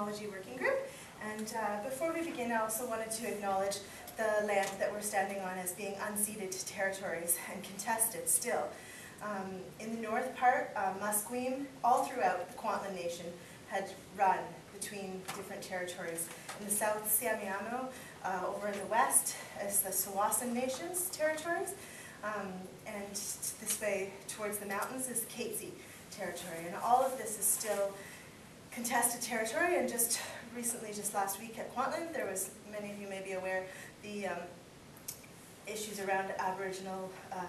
Criminology Working Group. And uh, before we begin, I also wanted to acknowledge the land that we're standing on as being unceded territories and contested still. Um, in the north part, uh, Musqueam, all throughout the Kwantlen Nation, had run between different territories. In the south, Semiahmoo, uh, over in the west is the Tsawwassen Nation's territories, um, and this way towards the mountains is Katzie territory. And all of this is still contested territory, and just recently, just last week at Kwantlen, there was, many of you may be aware, the um, issues around Aboriginal uh,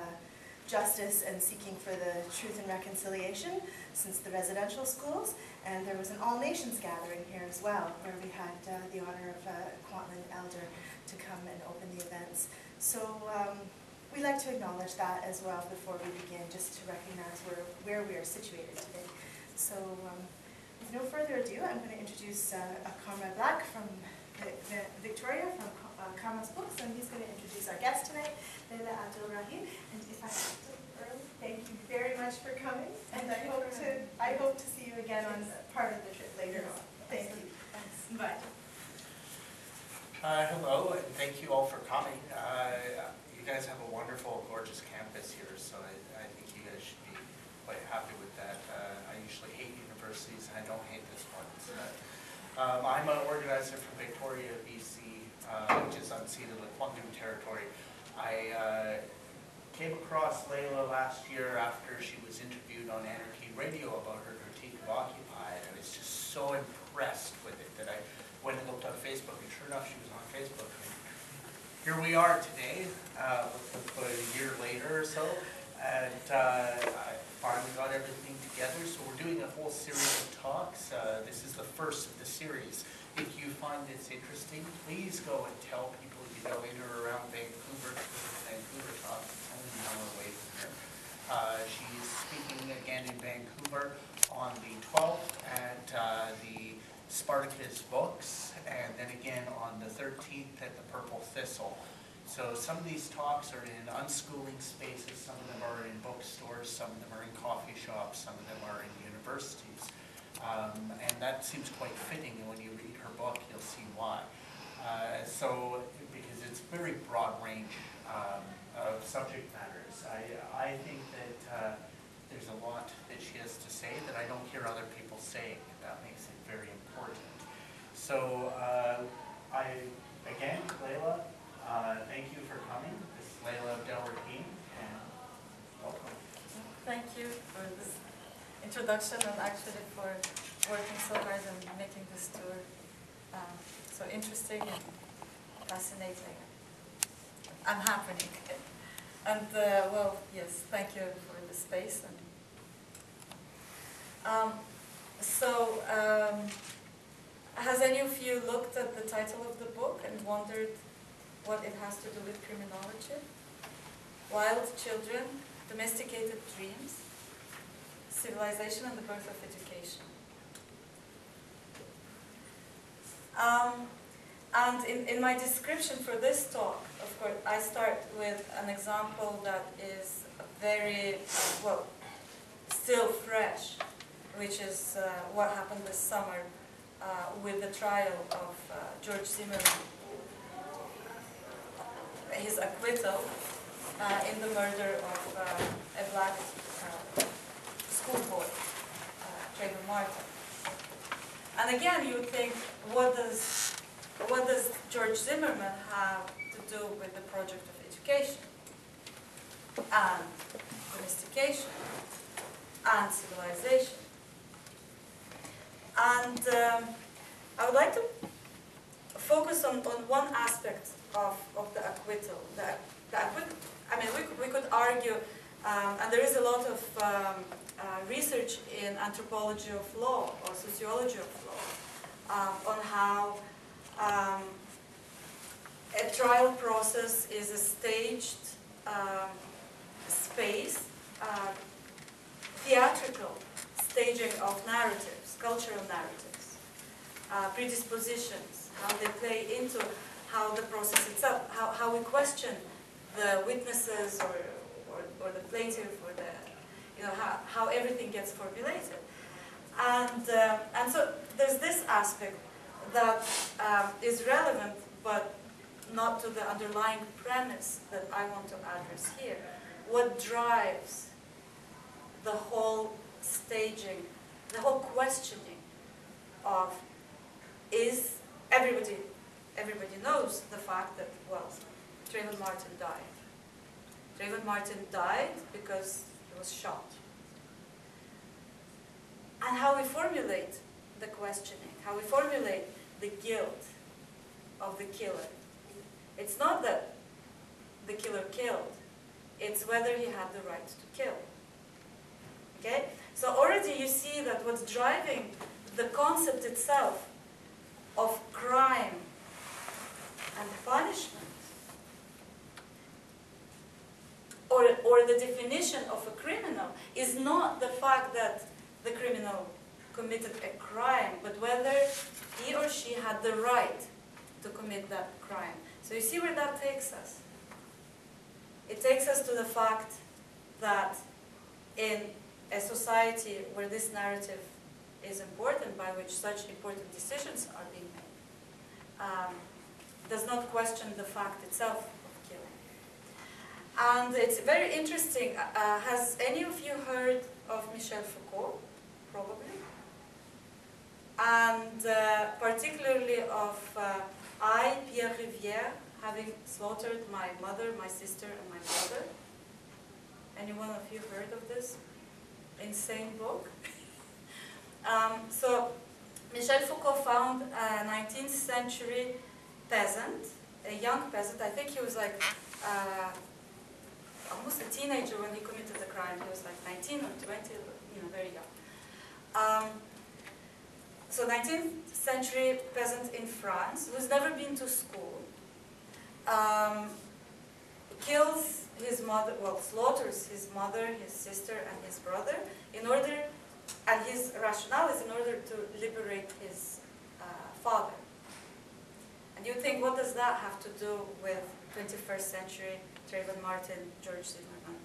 justice and seeking for the truth and reconciliation since the residential schools. And there was an all nations gathering here as well, where we had uh, the honor of a uh, Kwantlen elder to come and open the events. So um, we like to acknowledge that as well before we begin, just to recognize where, where we are situated today. So um, with no further ado, I'm going to introduce uh, Comrade Black from Victoria from uh, Camas Books, and he's going to introduce our guest tonight, Layla AbdelRahim. And if I early, thank you very much for coming, and I hope to I hope to see you again on part of the trip later on. Thank you. Thanks. Bye. Uh, hello, and thank you all for coming. Uh, you guys have a wonderful, gorgeous campus here, so I, I think you guys should be quite happy with that. Uh, I usually hate universities, and I don't hate this one. So, um, I'm an organizer from Victoria, BC, uh, which is unceded Lekwungen territory. I uh, came across Layla last year after she was interviewed on Anarchy Radio about her critique of Occupy, and I was just so impressed with it that I went and looked on Facebook, and sure enough, she was on Facebook. And here we are today, uh, a year later or so, and uh, I finally got everything together. So we're doing a whole series of talks. Uh, this is the first of the series. If you find this interesting, please go and tell people you know in or around Vancouver, Vancouver talk, only an hour away from here. Uh, she's speaking again in Vancouver on the 12th at uh, the Spartacus Books, and then again on the 13th at the Purple Thistle. So some of these talks are in unschooling spaces, some of them are in bookstores, some of them are in coffee shops, some of them are in universities. Um, and that seems quite fitting, and when you read her book, you'll see why. Uh, so, because it's very broad range um, of subject matters. I, I think that uh, there's a lot that she has to say that I don't hear other people saying, and that makes it very important. So, uh, I, again, Layla, uh, thank you for coming. This is Layla AbdelRahim, and welcome. Thank you for this introduction and actually for working so hard and making this tour um, so interesting and fascinating and happening. And uh, well, yes, thank you for the space. And um, so, um, has any of you looked at the title of the book and wondered what it has to do with criminology? Wild children, domesticated dreams, civilization and the birth of education. Um, and in, in my description for this talk, of course, I start with an example that is very, well, still fresh, which is uh, what happened this summer uh, with the trial of uh, George Zimmerman. His acquittal uh, in the murder of uh, a black schoolboy, uh, Trayvon Martin. And again, you would think, what does, what does George Zimmerman have to do with the project of education and domestication and civilization? And um, I would like to focus on, on one aspect of, of the acquittal. The, the acquittal I mean, we could, we could argue, um, and there is a lot of um, uh, research in anthropology of law or sociology of law um, on how um, a trial process is a staged um, space, uh, theatrical staging of narratives, cultural narratives, uh, predispositions, how they play into how the process itself, how, how we question the witnesses or, or, or the plaintiff or the you know, how, how everything gets formulated. And, uh, and so there's this aspect that um, is relevant, but not to the underlying premise that I want to address here. What drives the whole staging, the whole questioning of is everybody, everybody knows the fact that, well, Trayvon Martin died. Trayvon Martin died because he was shot. And how we formulate the questioning, how we formulate the guilt of the killer. It's not that the killer killed, it's whether he had the right to kill. Okay? So already you see that what's driving the concept itself of crime and punishment, or, or the definition of a criminal, is not the fact that the criminal committed a crime, but whether he or she had the right to commit that crime. So you see where that takes us? It takes us to the fact that in a society where this narrative is important, by which such important decisions are being made, um, does not question the fact itself of killing. And it's very interesting. Uh, has any of you heard of Michel Foucault? Probably. And uh, particularly of uh, I, Pierre Rivière, having slaughtered my mother, my sister, and my brother. Any one of you heard of this insane book? um, so, Michel Foucault found a 19th century peasant, a young peasant. I think he was like uh, almost a teenager when he committed the crime. He was like 19 or 20, you know, very young. Um, so 19th century peasant in France, who's never been to school, um, kills his mother, well, slaughters his mother, his sister, and his brother in order, and his rationale is in order to liberate his uh, father. And you think, what does that have to do with 21st century Trayvon Martin, George Zimmerman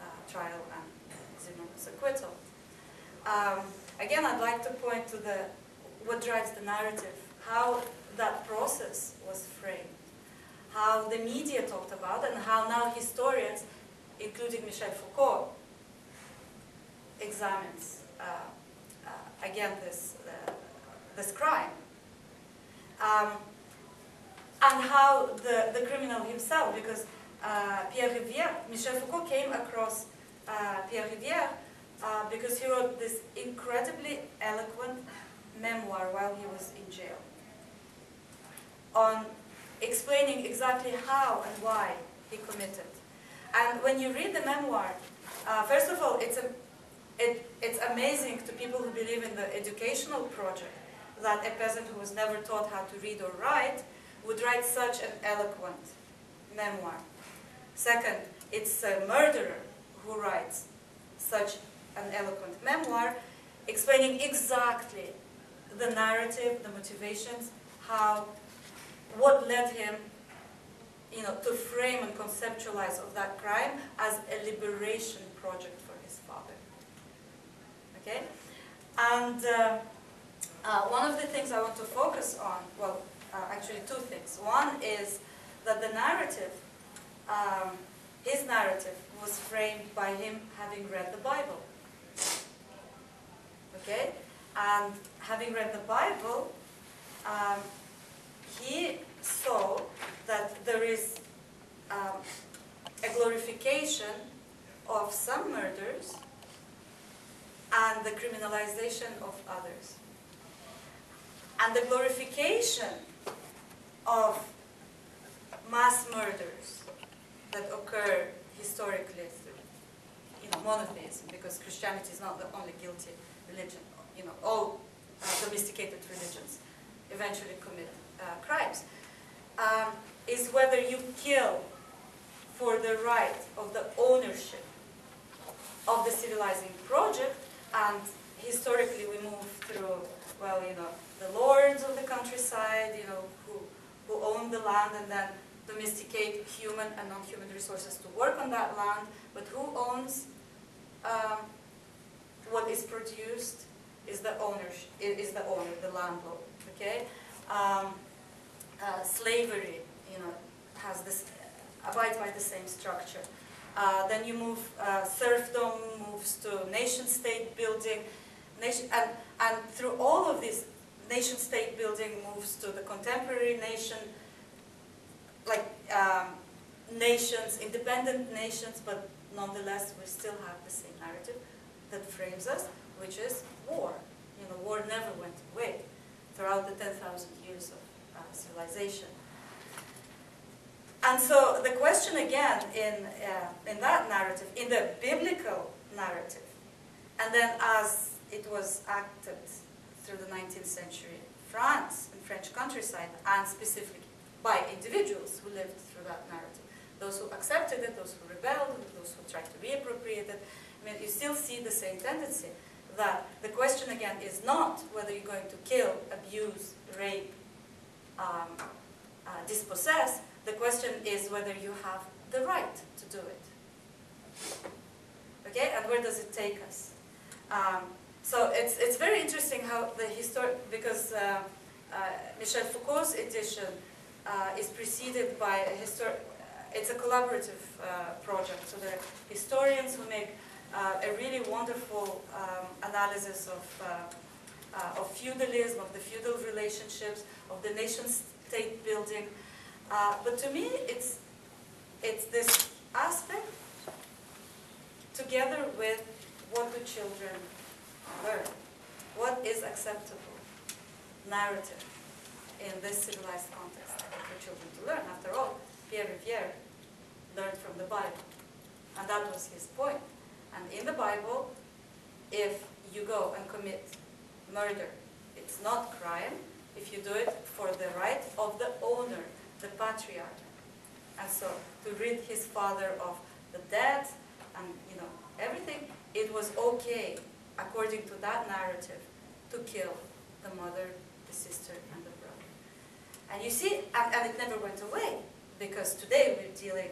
uh, trial and Zimmerman's acquittal? Um, again, I'd like to point to the what drives the narrative, how that process was framed, how the media talked about, and how now historians, including Michel Foucault, examines uh, uh, again this uh, this crime, um, and how the the criminal himself, because uh, Pierre Rivière, Michel Foucault came across uh, Pierre Rivière uh, because he wrote this incredibly eloquent memoir while he was in jail on explaining exactly how and why he committed. And when you read the memoir, uh, first of all, it's, a, it, it's amazing to people who believe in the educational project that a peasant who was never taught how to read or write would write such an eloquent memoir. Second, it's a murderer who writes such an eloquent memoir explaining exactly the narrative, the motivations, how, what led him you know, to frame and conceptualize of that crime as a liberation project for his father. Okay? And uh, uh, one of the things I want to focus on, well, uh, actually two things. One is that the narrative, um, his narrative, was framed by him having read the Bible. Okay? And having read the Bible, um, he saw that there is um, a glorification of some murders and the criminalization of others. And the glorification of mass murders that occur historically through you monotheism, because Christianity is not the only guilty religion. You know, all uh, domesticated religions eventually commit uh, crimes. Um, is whether you kill for the right of the ownership of the civilizing project, and historically we move through, well, you know, the lords of the countryside, you know, who, own the land and then domesticate human and non-human resources to work on that land, but who owns um, what is produced is the owner, is the owner, the landlord, okay? Um, uh, slavery, you know, has this, abides by the same structure. Uh, then you move, uh, serfdom moves to nation-state building, nation, and, and through all of this, nation-state building moves to the contemporary nation, like um, nations, independent nations, but nonetheless we still have the same narrative that frames us, which is war. You know, war never went away throughout the 10,000 years of uh, civilization. And so the question again in, uh, in that narrative, in the biblical narrative, and then as it was acted through the 19th century France and French countryside, and specifically by individuals who lived through that narrative. Those who accepted it, those who rebelled, those who tried to reappropriate it. I mean, you still see the same tendency that the question again is not whether you're going to kill, abuse, rape, um, uh, dispossess. The question is whether you have the right to do it. Okay, and where does it take us? Um, so it's, it's very interesting how the historic, because uh, uh, Michel Foucault's edition uh, is preceded by a historic, it's a collaborative uh, project. So there are historians who make uh, a really wonderful um, analysis of, uh, of feudalism, of the feudal relationships, of the nation-state building. but to me, it's, it's this aspect together with what do children learn? What is acceptable narrative in this civilized context for children to learn? After all, Pierre Riviere learned from the Bible. And that was his point. And in the Bible, if you go and commit murder, it's not crime if you do it for the right of the owner, the patriarch. And so to rid his father of the debt and you know everything, it was okay according to that narrative, to kill the mother, the sister, and the brother. And you see, and, and it never went away, because today we're dealing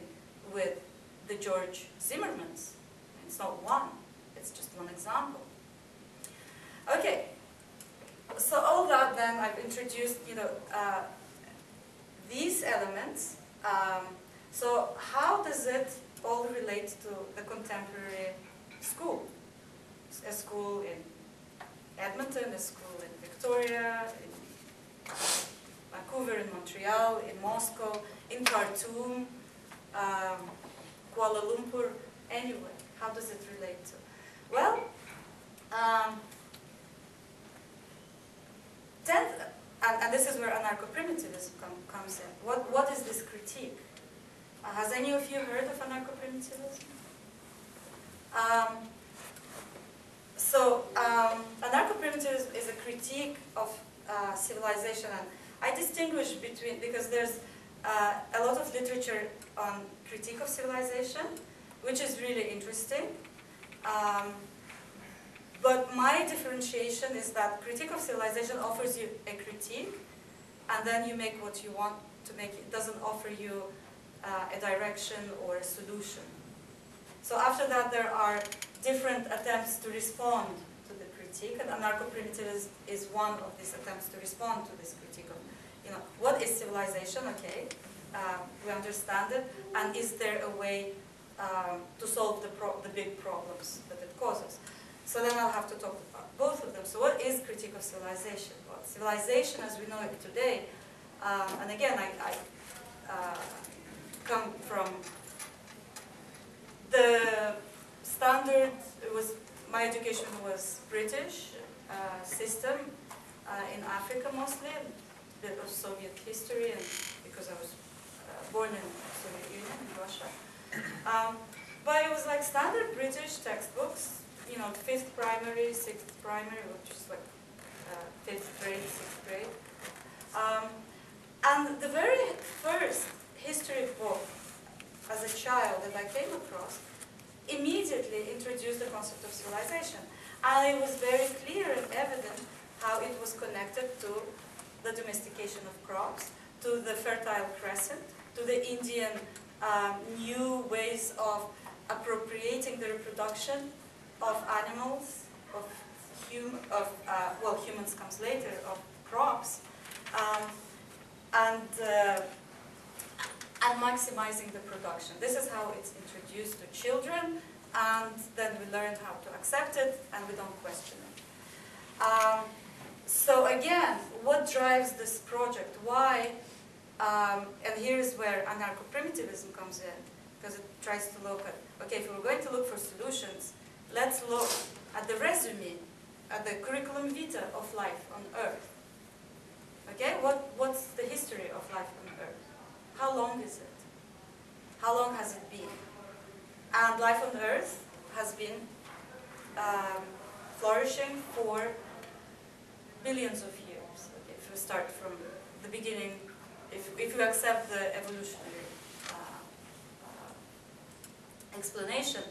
with the George Zimmermans. It's not one, it's just one example. Okay, so all that then I've introduced, you know, uh, these elements. Um, so how does it all relate to the contemporary school? A school in Edmonton, a school in Victoria, in Vancouver, in Montreal, in Moscow, in Khartoum, um, Kuala Lumpur, anywhere. How does it relate to? Well, um, tenth, and, and, this is where anarcho-primitivism com comes in. What, what is this critique? Uh, has any of you heard of anarcho-primitivism? Um, so um, anarcho-primitivism is a critique of uh, civilization, and I distinguish between, because there's uh, a lot of literature on critique of civilization, which is really interesting. Um, but my differentiation is that critique of civilization offers you a critique, and then you make what you want to make. It doesn't offer you uh, a direction or a solution. So after that, there are different attempts to respond to the critique, and anarcho-primitivism is one of these attempts to respond to this critique of, you know, what is civilization, okay, um, we understand it, and is there a way um, to solve the, the big problems that it causes? So then I'll have to talk about both of them. So what is critique of civilization? Well, civilization as we know it today, um, and again, I, I uh, come from the standard, it was, my education was British uh, system uh, in Africa mostly, a bit of Soviet history, and because I was uh, born in Soviet Union, in Russia. Um, but it was like standard British textbooks, you know, fifth primary, sixth primary, which is like uh, fifth grade, sixth grade. Um, and the very first history book as a child that I came across immediately introduced the concept of civilization. And it was very clear and evident how it was connected to the domestication of crops, to the Fertile Crescent, to the Indian um, new ways of appropriating the reproduction of animals, of hum, of uh, well, humans comes later, of crops, um, and uh, and maximizing the production. This is how it's introduced to children, and then we learn how to accept it, and we don't question it. Um, so again, what drives this project? Why? Um, and here's where anarcho-primitivism comes in, because it tries to look at, okay, if we're going to look for solutions, let's look at the resume, at the curriculum vitae of life on Earth. Okay, what, what's the history of life on Earth? How long is it? How long has it been? And life on Earth has been um, flourishing for billions of years. Okay, if we start from the beginning, if, if you accept the evolutionary uh, uh, explanation,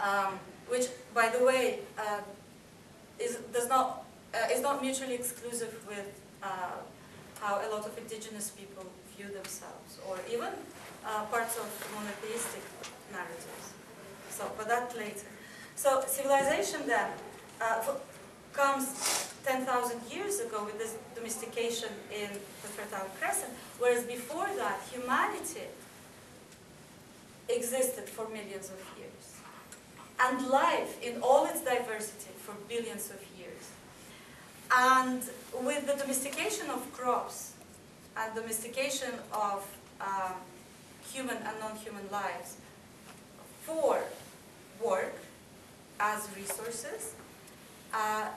um, which, by the way, uh, is, does not, uh, is not mutually exclusive with uh, how a lot of indigenous people view themselves, or even uh, parts of monotheistic narratives. So, but that later. So civilization then uh, comes 10,000 years ago with this domestication in the Fertile Crescent, whereas before that, humanity existed for millions of years. And life in all its diversity for billions of years. And with the domestication of crops and domestication of uh, human and non-human lives for work as resources, uh,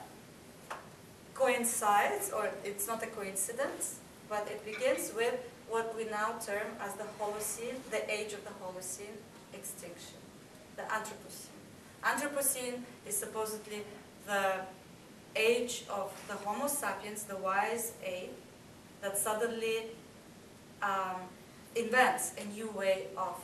coincides, or it's not a coincidence, but it begins with what we now term as the Holocene, the age of the Holocene extinction, the Anthropocene. Anthropocene is supposedly the age of the Homo sapiens, the wise ape, that suddenly um, invents a new way of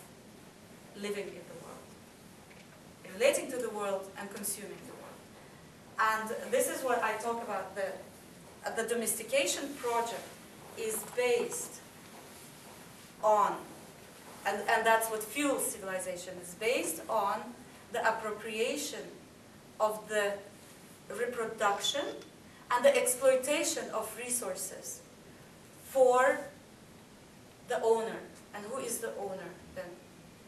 living in the world, relating to the world and consuming the world. And this is what I talk about, the, the domestication project is based on, and, and that's what fuels civilization, is based on the appropriation of the reproduction and the exploitation of resources for the owner. And who is the owner then?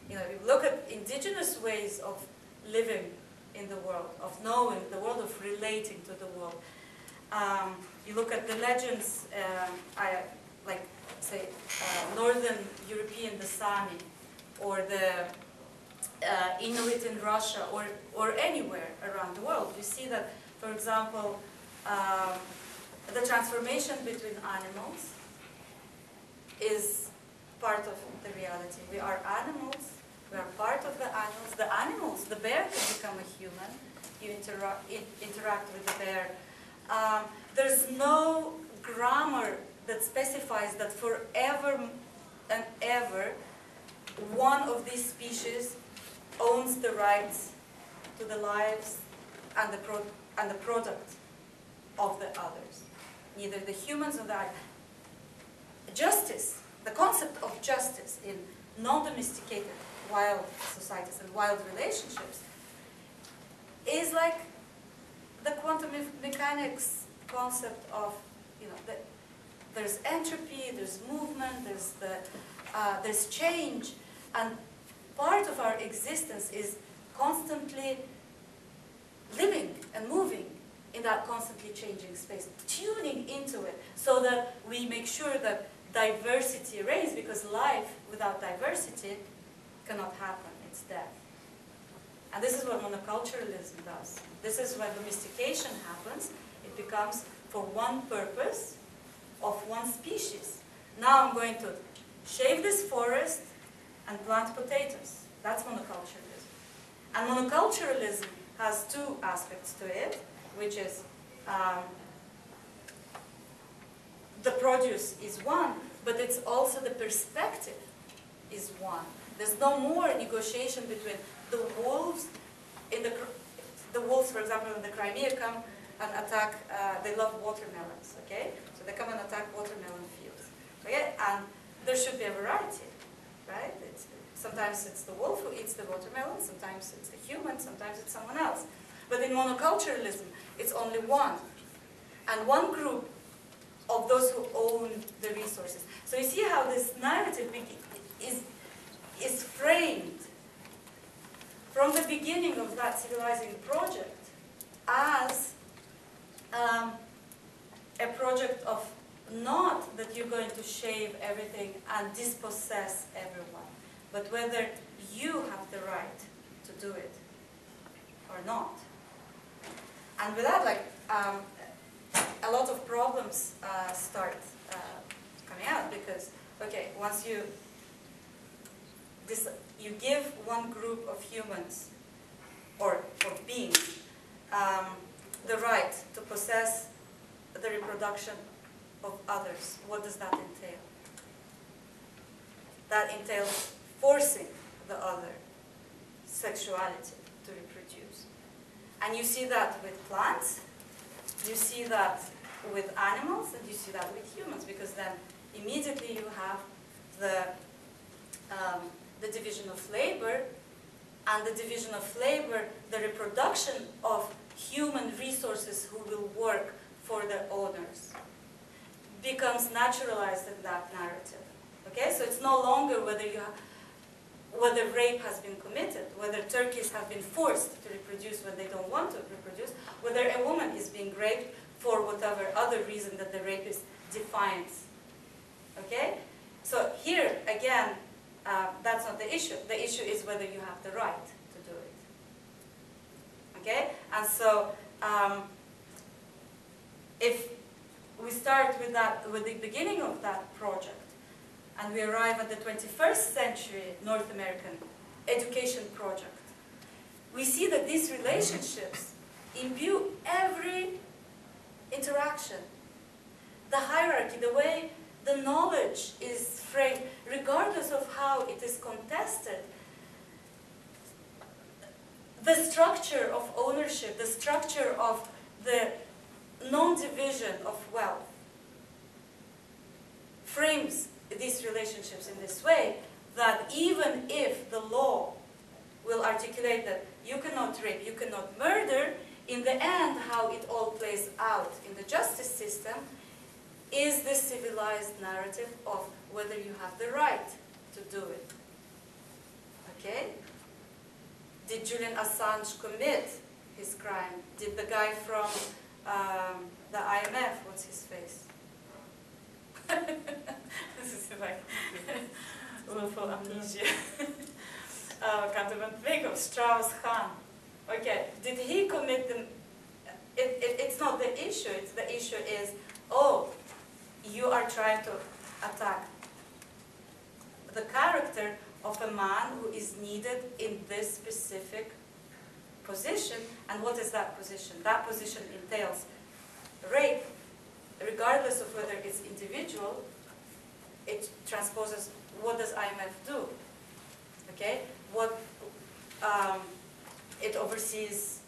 You know, you look at indigenous ways of living in the world, of knowing, the world of relating to the world. Um, you look at the legends, um, I, like, say, uh, Northern European, the Sami, or the uh, Inuit in Russia, or, or anywhere around the world. You see that, for example, um, the transformation between animals is part of the reality. We are animals we are part of the animals. The animals, the bear can become a human. You interact, interact with the bear. Um, there's no grammar that specifies that forever and ever one of these species owns the rights to the lives and the, and the product of the others. Neither the humans nor the Justice, the concept of justice in non-domesticated wild societies and wild relationships is like the quantum mechanics concept of, you know, that there's entropy, there's movement, there's, the, uh, there's change, and part of our existence is constantly living and moving in that constantly changing space, tuning into it so that we make sure that diversity reigns because life without diversity cannot happen, it's death. And this is what monoculturalism does. This is when domestication happens. It becomes for one purpose of one species. Now I'm going to shave this forest and plant potatoes. That's monoculturalism. And monoculturalism has two aspects to it, which is um, the produce is one, but it's also the perspective is one. There's no more negotiation between the wolves in the the wolves, for example, in the Crimea come and attack. Uh, they love watermelons. Okay, so they come and attack watermelon fields. Okay, and there should be a variety, right? It's, sometimes it's the wolf who eats the watermelon. Sometimes it's the human. Sometimes it's someone else. But in monoculturalism, it's only one. And one group of those who own the resources. So you see how this narrative is, is framed from the beginning of that civilizing project as um, a project of not that you're going to shave everything and dispossess everyone, but whether you have the right to do it or not. And with that, like, um, a lot of problems uh, start uh, coming out because, okay, once you this, you give one group of humans or of beings um, the right to possess the reproduction of others. What does that entail? That entails forcing the other sexuality to reproduce. And you see that with plants, you see that with animals, and you see that with humans, because then immediately you have the, um, the division of labor, and the division of labor, the reproduction of human resources who will work for the owners becomes naturalized in that narrative. Okay, so it's no longer whether you have, whether rape has been committed, whether turkeys have been forced to reproduce when they don't want to reproduce, whether a woman is being raped for whatever other reason that the rapist defines. Okay? So here, again, uh, that's not the issue. The issue is whether you have the right to do it. Okay? And so, um, if we start with that, with the beginning of that project, and we arrive at the 21st century North American education project, we see that these relationships imbue every interaction. The hierarchy, the way the knowledge is framed, regardless of how it is contested, the structure of ownership, the structure of the non-division of wealth frames these relationships in this way that even if the law will articulate that you cannot rape, you cannot murder, in the end how it all plays out in the justice system is the civilized narrative of whether you have the right to do it. Okay? Did Julian Assange commit his crime? Did the guy from um, the IMF, what's his face? this is like willful amnesia. uh, think of Strauss-Kahn. Okay, did he commit the... It, it, it's not the issue, it's the issue is, oh, you are trying to attack the character of a man who is needed in this specific position. And what is that position? That position entails rape, regardless of whether it's individual, it transposes what does IMF do? Okay? What um, it oversees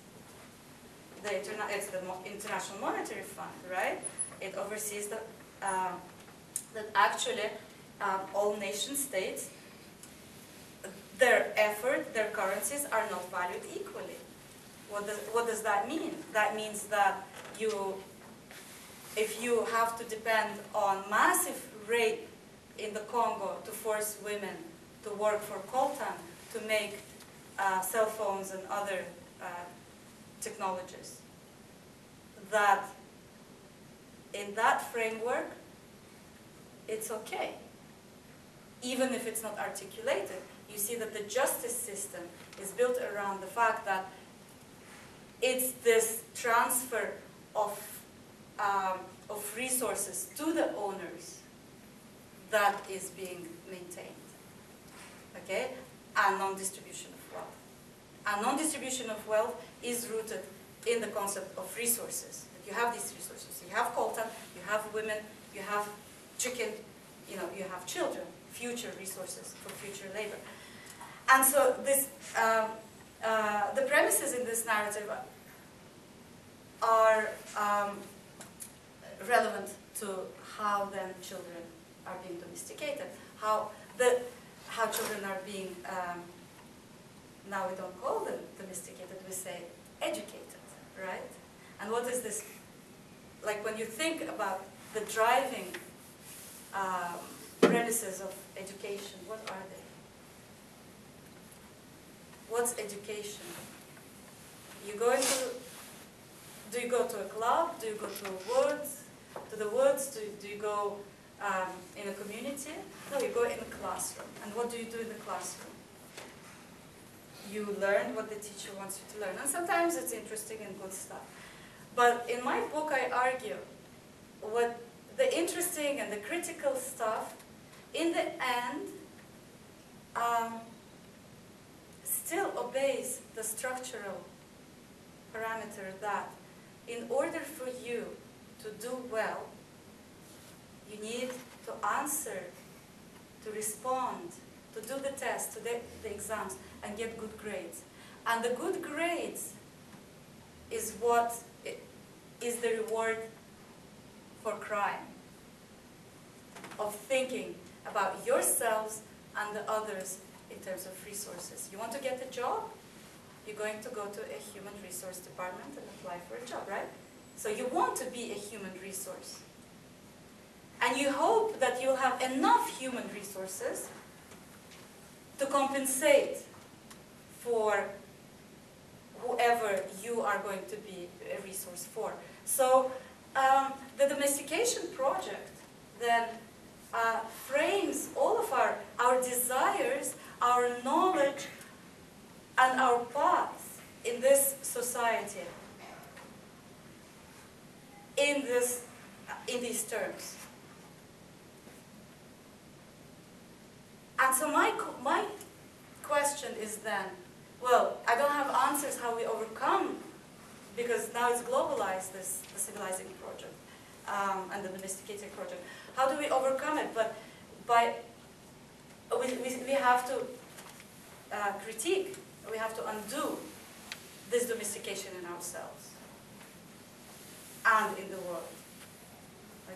the interna it's the International Monetary Fund, right? It oversees the uh, that actually um, all nation states, their effort, their currencies are not valued equally. What does, what does that mean? That means that you, if you have to depend on massive rape in the Congo to force women to work for coltan to make uh, cell phones and other uh, technologies, that in that framework, it's okay. Even if it's not articulated, you see that the justice system is built around the fact that it's this transfer of, um, of resources to the owners that is being maintained. Okay? And non-distribution of wealth. And non-distribution of wealth is rooted in the concept of resources. You have these resources. You have coltan, you have women, you have chicken, you know, you have children, future resources for future labor. And so this, um, uh, the premises in this narrative are um, relevant to how then children are being domesticated, how the how children are being um, now we don't call them domesticated, we say educated, right? And what is this, like when you think about the driving um, premises of education, what are they? What's education? You go into, do you go to a club? Do you go to a woods? To the woods? Do, do you go um, in a community? No, you go in a classroom. And what do you do in the classroom? You learn what the teacher wants you to learn. And sometimes it's interesting and good stuff. But in my book, I argue what the interesting and the critical stuff, in the end, um, still obeys the structural parameter that in order for you to do well, you need to answer, to respond, to do the test, to the, the exams, and get good grades. And the good grades is what is the reward for crime, of thinking about yourselves and the others in terms of resources. You want to get a job? You're going to go to a human resource department and apply for a job, right? So you want to be a human resource. And you hope that you'll have enough human resources to compensate for whoever you are going to be a resource for. So um, the domestication project then uh, frames all of our, our desires, our knowledge, and our paths in this society in, this, in these terms. And so my, my question is then, well, I don't have answers how we overcome, because now it's globalized, this, the civilizing project um, and the domesticating project. How do we overcome it? But by, we, we, we have to uh, critique, we have to undo this domestication in ourselves and in the world.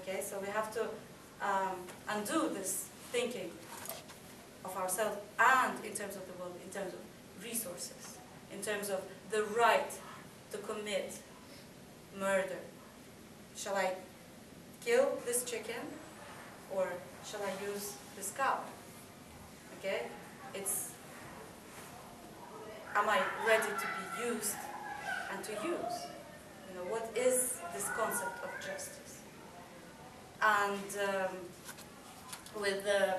Okay, so we have to um, undo this thinking of ourselves and in terms of the world, in terms of resources, in terms of the right to commit murder. Shall I kill this chicken or shall I use this cow? Okay, it's am I ready to be used and to use? Know, what is this concept of justice? And um, with the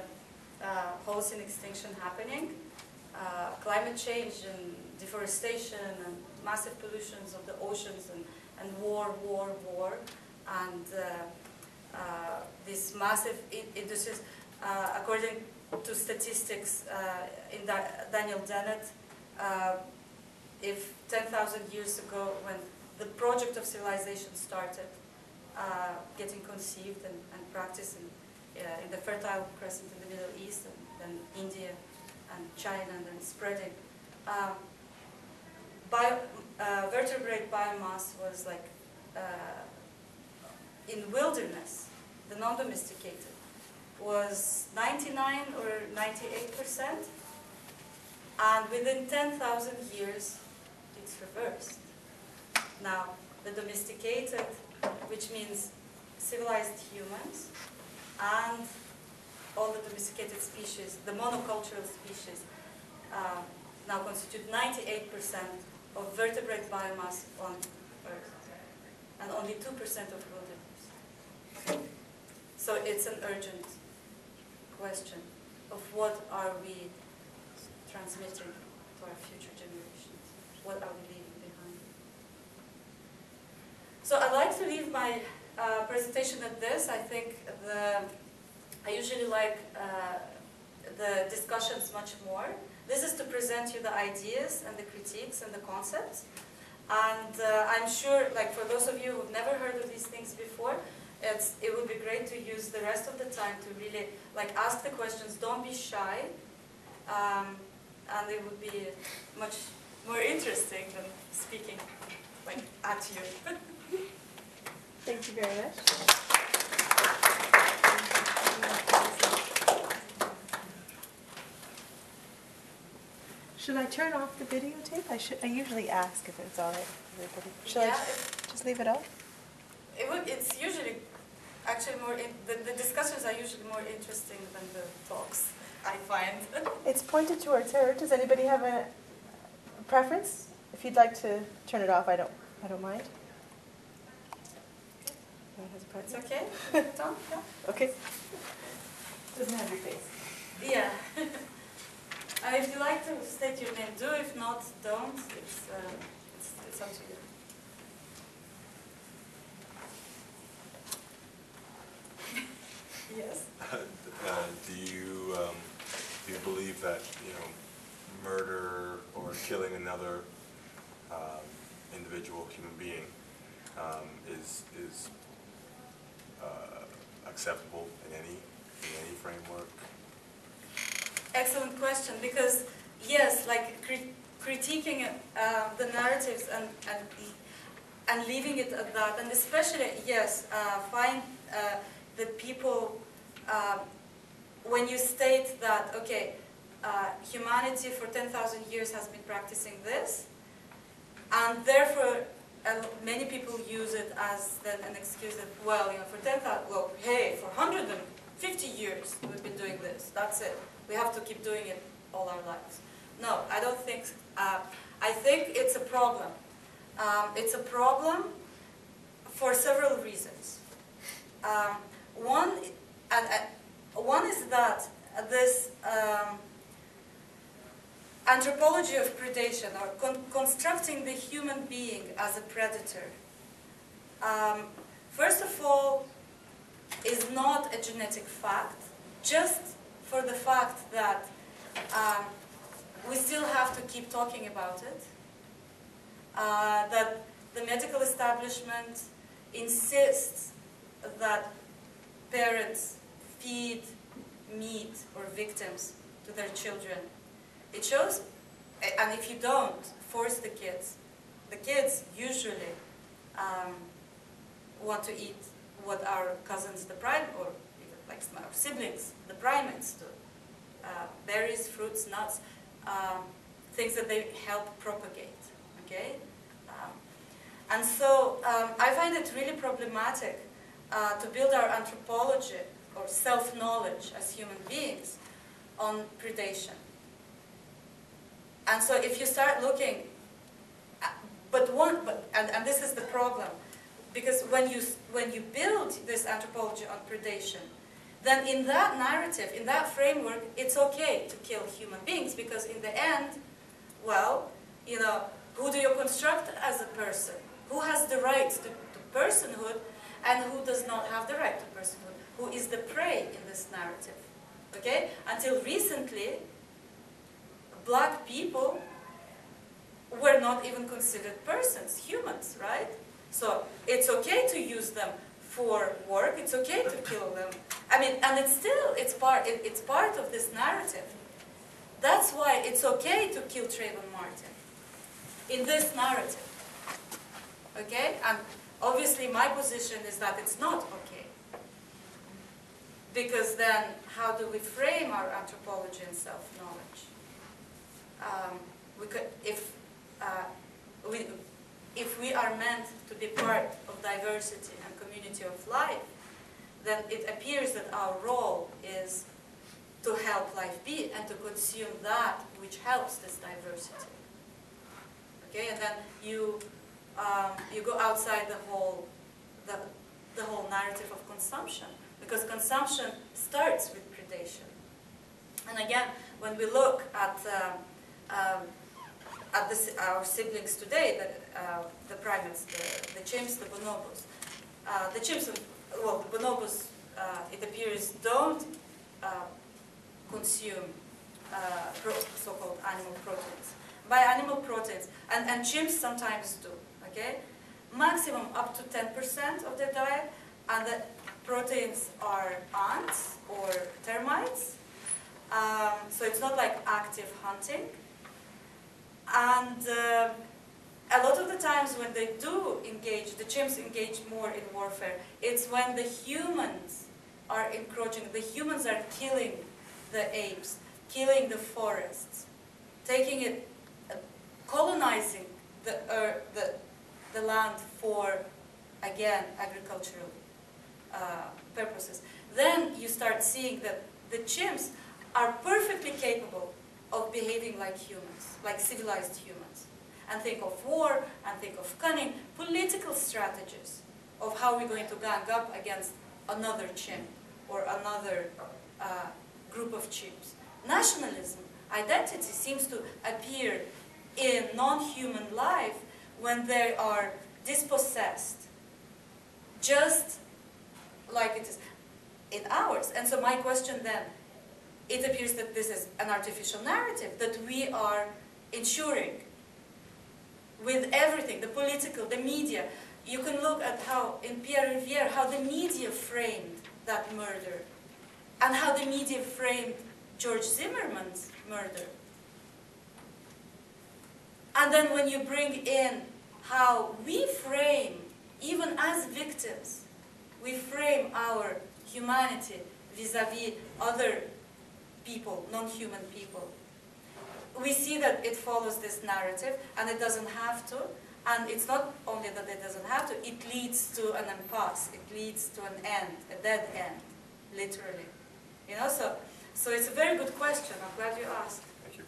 uh, Holocene extinction happening, uh, climate change and deforestation and massive pollutions of the oceans and, and war, war, war, and uh, uh, massive in- industries, uh, according to statistics uh, in da- Daniel Dennett, uh, if 10,000 years ago when the project of civilization started uh, getting conceived and, and practiced in, uh, in the Fertile Crescent in the Middle East and then India and China and then spreading, um, bio, uh, vertebrate biomass was like uh, in wilderness, the non-domesticated, was 99 or 98 percent, and within 10,000 years, it's reversed. Now, the domesticated, which means civilized humans, and all the domesticated species, the monocultural species, uh, now constitute 98% of vertebrate biomass on Earth, and only 2% of wilderness. So it's an urgent question of what are we transmitting to our future generations? What are we? So I'd like to leave my uh, presentation at this. I think the, I usually like uh, the discussions much more. This is to present you the ideas and the critiques and the concepts. And uh, I'm sure, like for those of you who've never heard of these things before, it's, it would be great to use the rest of the time to really like ask the questions. Don't be shy. Um, and it would be much more interesting than speaking like at you. Thank you very much. Should I turn off the videotape? I should, I usually ask if it's all right everybody. Should Yeah, I just leave it on? It would, it's usually actually more, in, the, the discussions are usually more interesting than the talks, I find. It's pointed towards her. Does anybody have a preference? If you'd like to turn it off, I don't, I don't mind. No one has a It's preference? okay? Tom? Yeah? Okay. Doesn't have your face. Yeah. Uh, if you like to state your name, do. If not, don't. It's, uh, it's, it's up to you. yes? Uh, Do you, um, do you believe that, you know, murder or killing another um, individual, human being, um, is, is acceptable in any, in any framework? Excellent question, because yes, like cri- critiquing uh, the narratives and, and and leaving it at that, and especially yes, uh, find uh, that people um, when you state that okay, uh, humanity for ten thousand years has been practicing this, and therefore. Many people use it as then an excuse that, well, you know, for 10,000, well, hey, for 150 years we've been doing this, that's it. We have to keep doing it all our lives. No, I don't think, uh, I think it's a problem. Um, it's a problem for several reasons. Um, one, and, uh, one is that this um, anthropology of predation, or con- constructing the human being as a predator, um, first of all, is not a genetic fact, just for the fact that um, we still have to keep talking about it, uh, that the medical establishment insists that parents feed meat or victims to their children. It shows, and if you don't force the kids, the kids usually um, want to eat what our cousins, the prime, or even like our siblings, the primates do. Uh, berries, fruits, nuts, um, things that they help propagate. Okay, um, and so um, I find it really problematic uh, to build our anthropology or self-knowledge as human beings on predation. And so if you start looking, at, but one, but, and, and this is the problem, because when you, when you build this anthropology on predation, then in that narrative, in that framework, it's okay to kill human beings, because in the end, well, you know, who do you construct as a person? Who has the right to, to personhood, and who does not have the right to personhood? Who is the prey in this narrative? Okay? Until recently, black people were not even considered persons, humans, right? So it's okay to use them for work. It's okay to kill them. I mean, and it's still it's part it, it's part of this narrative. That's why it's okay to kill Trayvon Martin in this narrative. Okay, and obviously my position is that it's not okay. Because then, how do we frame our anthropology and self-knowledge? We could, if uh, we, if we are meant to be part of diversity and community of life, then it appears that our role is to help life be and to consume that which helps this diversity. Okay, and then you um, you go outside the whole the, the whole narrative of consumption because consumption starts with predation. And again, when we look at um, um, at the, our siblings today, the, uh, the primates, the, the chimps, the bonobos. Uh, the chimps, well, the bonobos, uh, it appears, don't uh, consume uh, so-called animal proteins. By animal proteins, and, and chimps sometimes do, okay? Maximum up to 10% of their diet, and the proteins are ants or termites. Um, so it's not like active hunting. And uh, a lot of the times when they do engage, the chimps engage more in warfare, it's when the humans are encroaching, the humans are killing the apes, killing the forests. taking it, uh, colonizing the, the, the land for, again, agricultural uh, purposes, then you start seeing that the chimps are perfectly capable of behaving like humans, like civilized humans, and think of war, and think of cunning, political strategies of how we're going to gang up against another chimp or another uh, group of chimps. Nationalism, identity seems to appear in non-human life when they are dispossessed, just like it is in ours. And so my question then, it appears that this is an artificial narrative that we are ensuring with everything, the political, the media. You can look at how, in Pierre Rivière, how the media framed that murder and how the media framed George Zimmerman's murder. And then when you bring in how we frame, even as victims, we frame our humanity vis-a-vis other people, non-human people. We see that it follows this narrative, and it doesn't have to. And it's not only that it doesn't have to, it leads to an impasse. It leads to an end, a dead end, literally. You know, so, so it's a very good question. I'm glad you asked. Thank you.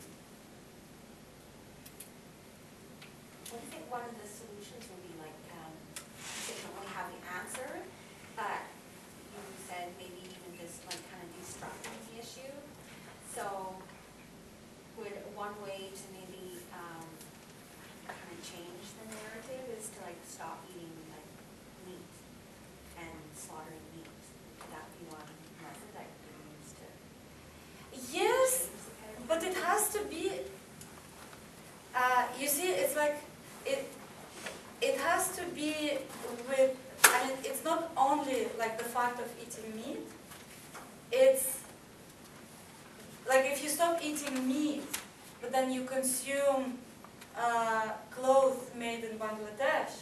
I think one of the solutions would be like, um, you don't really have the answer, but you said maybe even just like kind of destructing the issue. So would one way to maybe, um, kind of change the narrative is to like stop eating like meat and slaughtering meat? Would that be one method that you could use to Yes, change the paradigm? But it has to be, uh, you see, it's like, it, it has to be with, I mean, it's not only like the fact of eating meat, it's, like if you stop eating meat, but then you consume uh, clothes made in Bangladesh,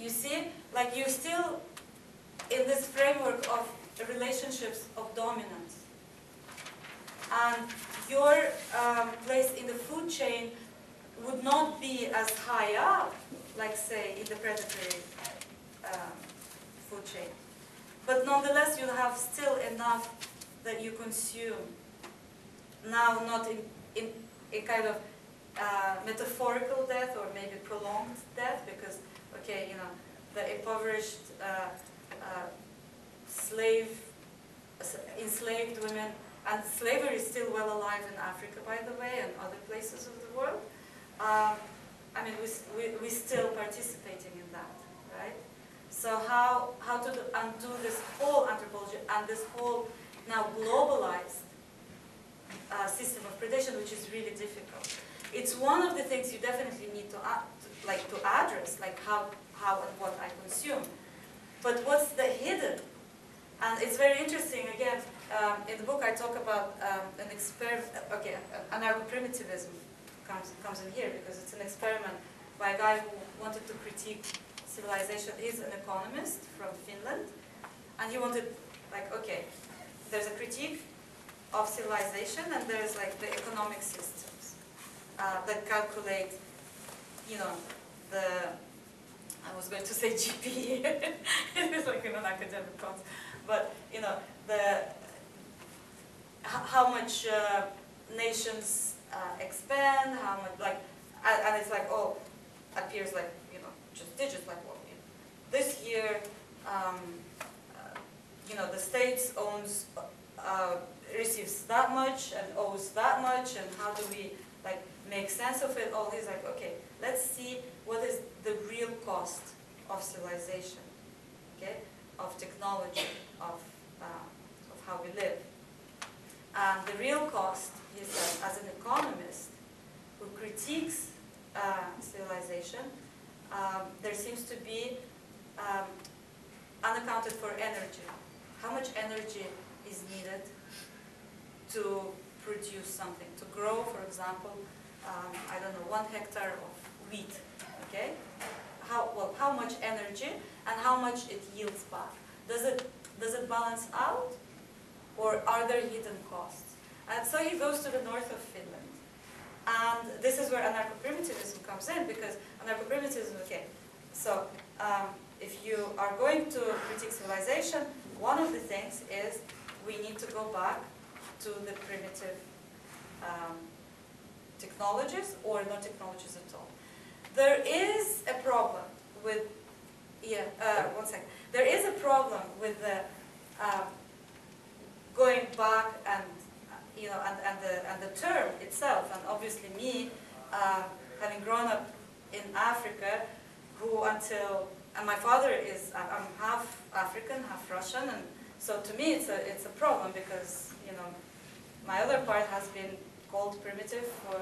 you see, like you're still in this framework of relationships of dominance. And your um, place in the food chain would not be as high up, like say in the predatory um, food chain. But nonetheless, you have still enough that you consume. Now, not in, in a kind of uh, metaphorical death or maybe prolonged death, because, okay, you know, the impoverished uh, uh, slave, enslaved women and slavery is still well alive in Africa, by the way, and other places of the world. Um, I mean, we, we, we're still participating in that, right? So how, how to do, undo this whole anthropology and this whole now globalized uh, system of predation, which is really difficult. It's one of the things you definitely need to, to like to address, like how, how and what I consume. But what's the hidden? And it's very interesting, again, um, in the book I talk about um, an experiment, okay, anarcho-primitivism comes, comes in here because it's an experiment by a guy who wanted to critique civilization. He's an economist from Finland, and he wanted, like, okay, there's a critique of civilization and there's like the economic systems uh, that calculate, you know, the, I was going to say GP, it's like in an academic context, but, you know, the, how much uh, nations uh, expand, how much, like, and, and it's like, oh, appears like, you know, just digits, like, well, you know, this year, um, uh, you know, the states owns, receives that much and owes that much, and how do we, like, make sense of it? All these, like, okay, let's see what is the real cost of civilization, okay, of technology, of, uh, of how we live. And the real cost is that as an economist who critiques uh, civilization, um, there seems to be um, unaccounted for energy. How much energy is needed to produce something, to grow, for example, um, I don't know, one hectare of wheat, okay? How, well, how much energy and how much it yields back? Does it, does it balance out? Or are there hidden costs? And so he goes to the north of Finland. And this is where anarcho-primitivism comes in, because anarcho-primitivism, okay, so um, if you are going to critique civilization, one of the things is we need to go back to the primitive um, technologies or no technologies at all. There is a problem with, yeah, uh, one second. There is a problem with the um, going back and, you know, and, and, the, and the term itself, and obviously me, uh, having grown up in Africa, who until, and my father is, I'm half African, half Russian, and so to me it's a, it's a problem because, you know, my other part has been called primitive for,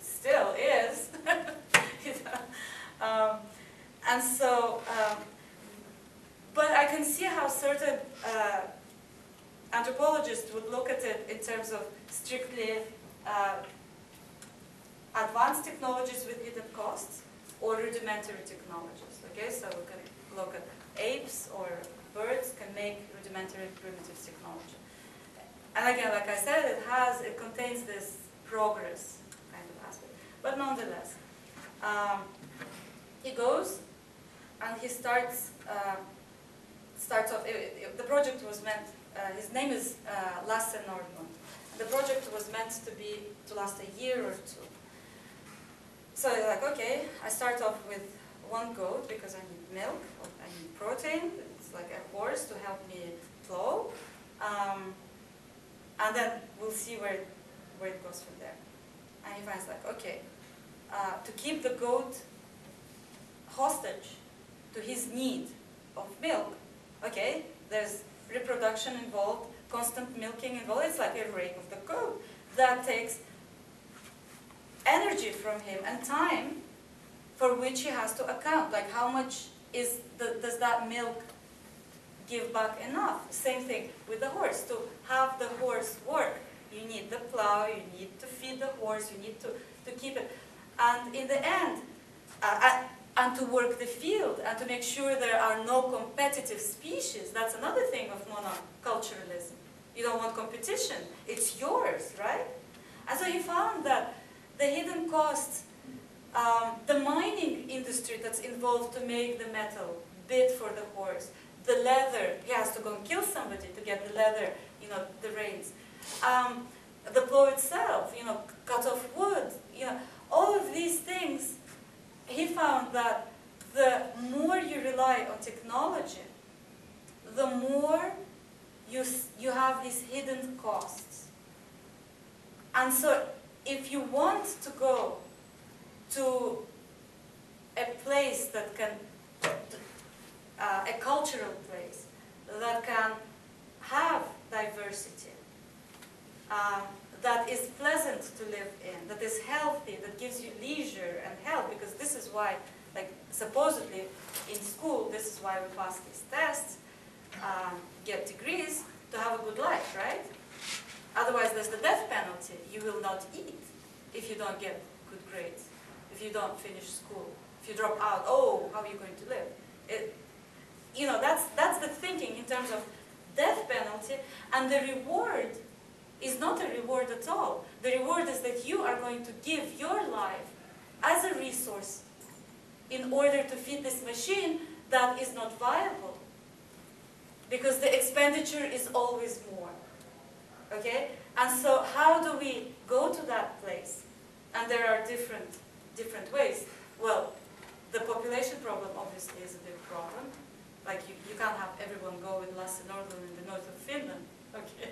still is, you know. Um, and so, um, but I can see how certain uh, anthropologists would look at it in terms of strictly uh, advanced technologies with hidden costs or rudimentary technologies. Okay, so we can look at apes or birds can make rudimentary primitive technology. And again, like I said, it has, it contains this progress kind of aspect. But nonetheless, um, he goes and he starts, uh, starts off, it, it, the project was meant, his name is uh, Lasse Nordlund. The project was meant to be, to last a year or two. So like, okay, I start off with one goat because I need milk, I need protein, it's like a horse to help me plow. Um, and then we'll see where, it- where it goes from there. And he finds like, okay, uh, to keep the goat hostage to his need of milk, okay, there's reproduction involved, constant milking involved, it's like a rape of the goat. That takes energy from him and time for which he has to account. Like how much is the, does that milk give back enough? Same thing with the horse. To have the horse work, you need the plow, you need to feed the horse, you need to, to keep it. And in the end, uh, and, and to work the field and to make sure there are no competitive species. That's another thing of monoculturalism. You don't want competition. It's yours, right? And so he found that the hidden costs, um, the mining industry that's involved to make the metal, bid for the horse, the leather, he has to go and kill somebody to get the leather, you know, the reins. Um, the plow itself, you know, cut off wood, you know, all of these things, he found that the more you rely on technology, the more you, you have these hidden costs. And so if you want to go to a place that can, uh, a cultural place that can have diversity, um, that is pleasant to live in, that is healthy, that gives you leisure and health, because this is why, like supposedly in school, this is why we pass these tests, um, get degrees to have a good life, right? Otherwise, there's the death penalty. You will not eat if you don't get good grades, if you don't finish school, if you drop out. Oh, how are you going to live? It, you know, that's that's the thinking in terms of death penalty, and the reward is not a reward at all. The reward is that you are going to give your life as a resource in order to feed this machine that is not viable. Because the expenditure is always more. Okay? And so how do we go to that place? And there are different, different ways. Well, the population problem obviously is a big problem. Like you, you can't have everyone go with Lasse in the north of Finland. Okay?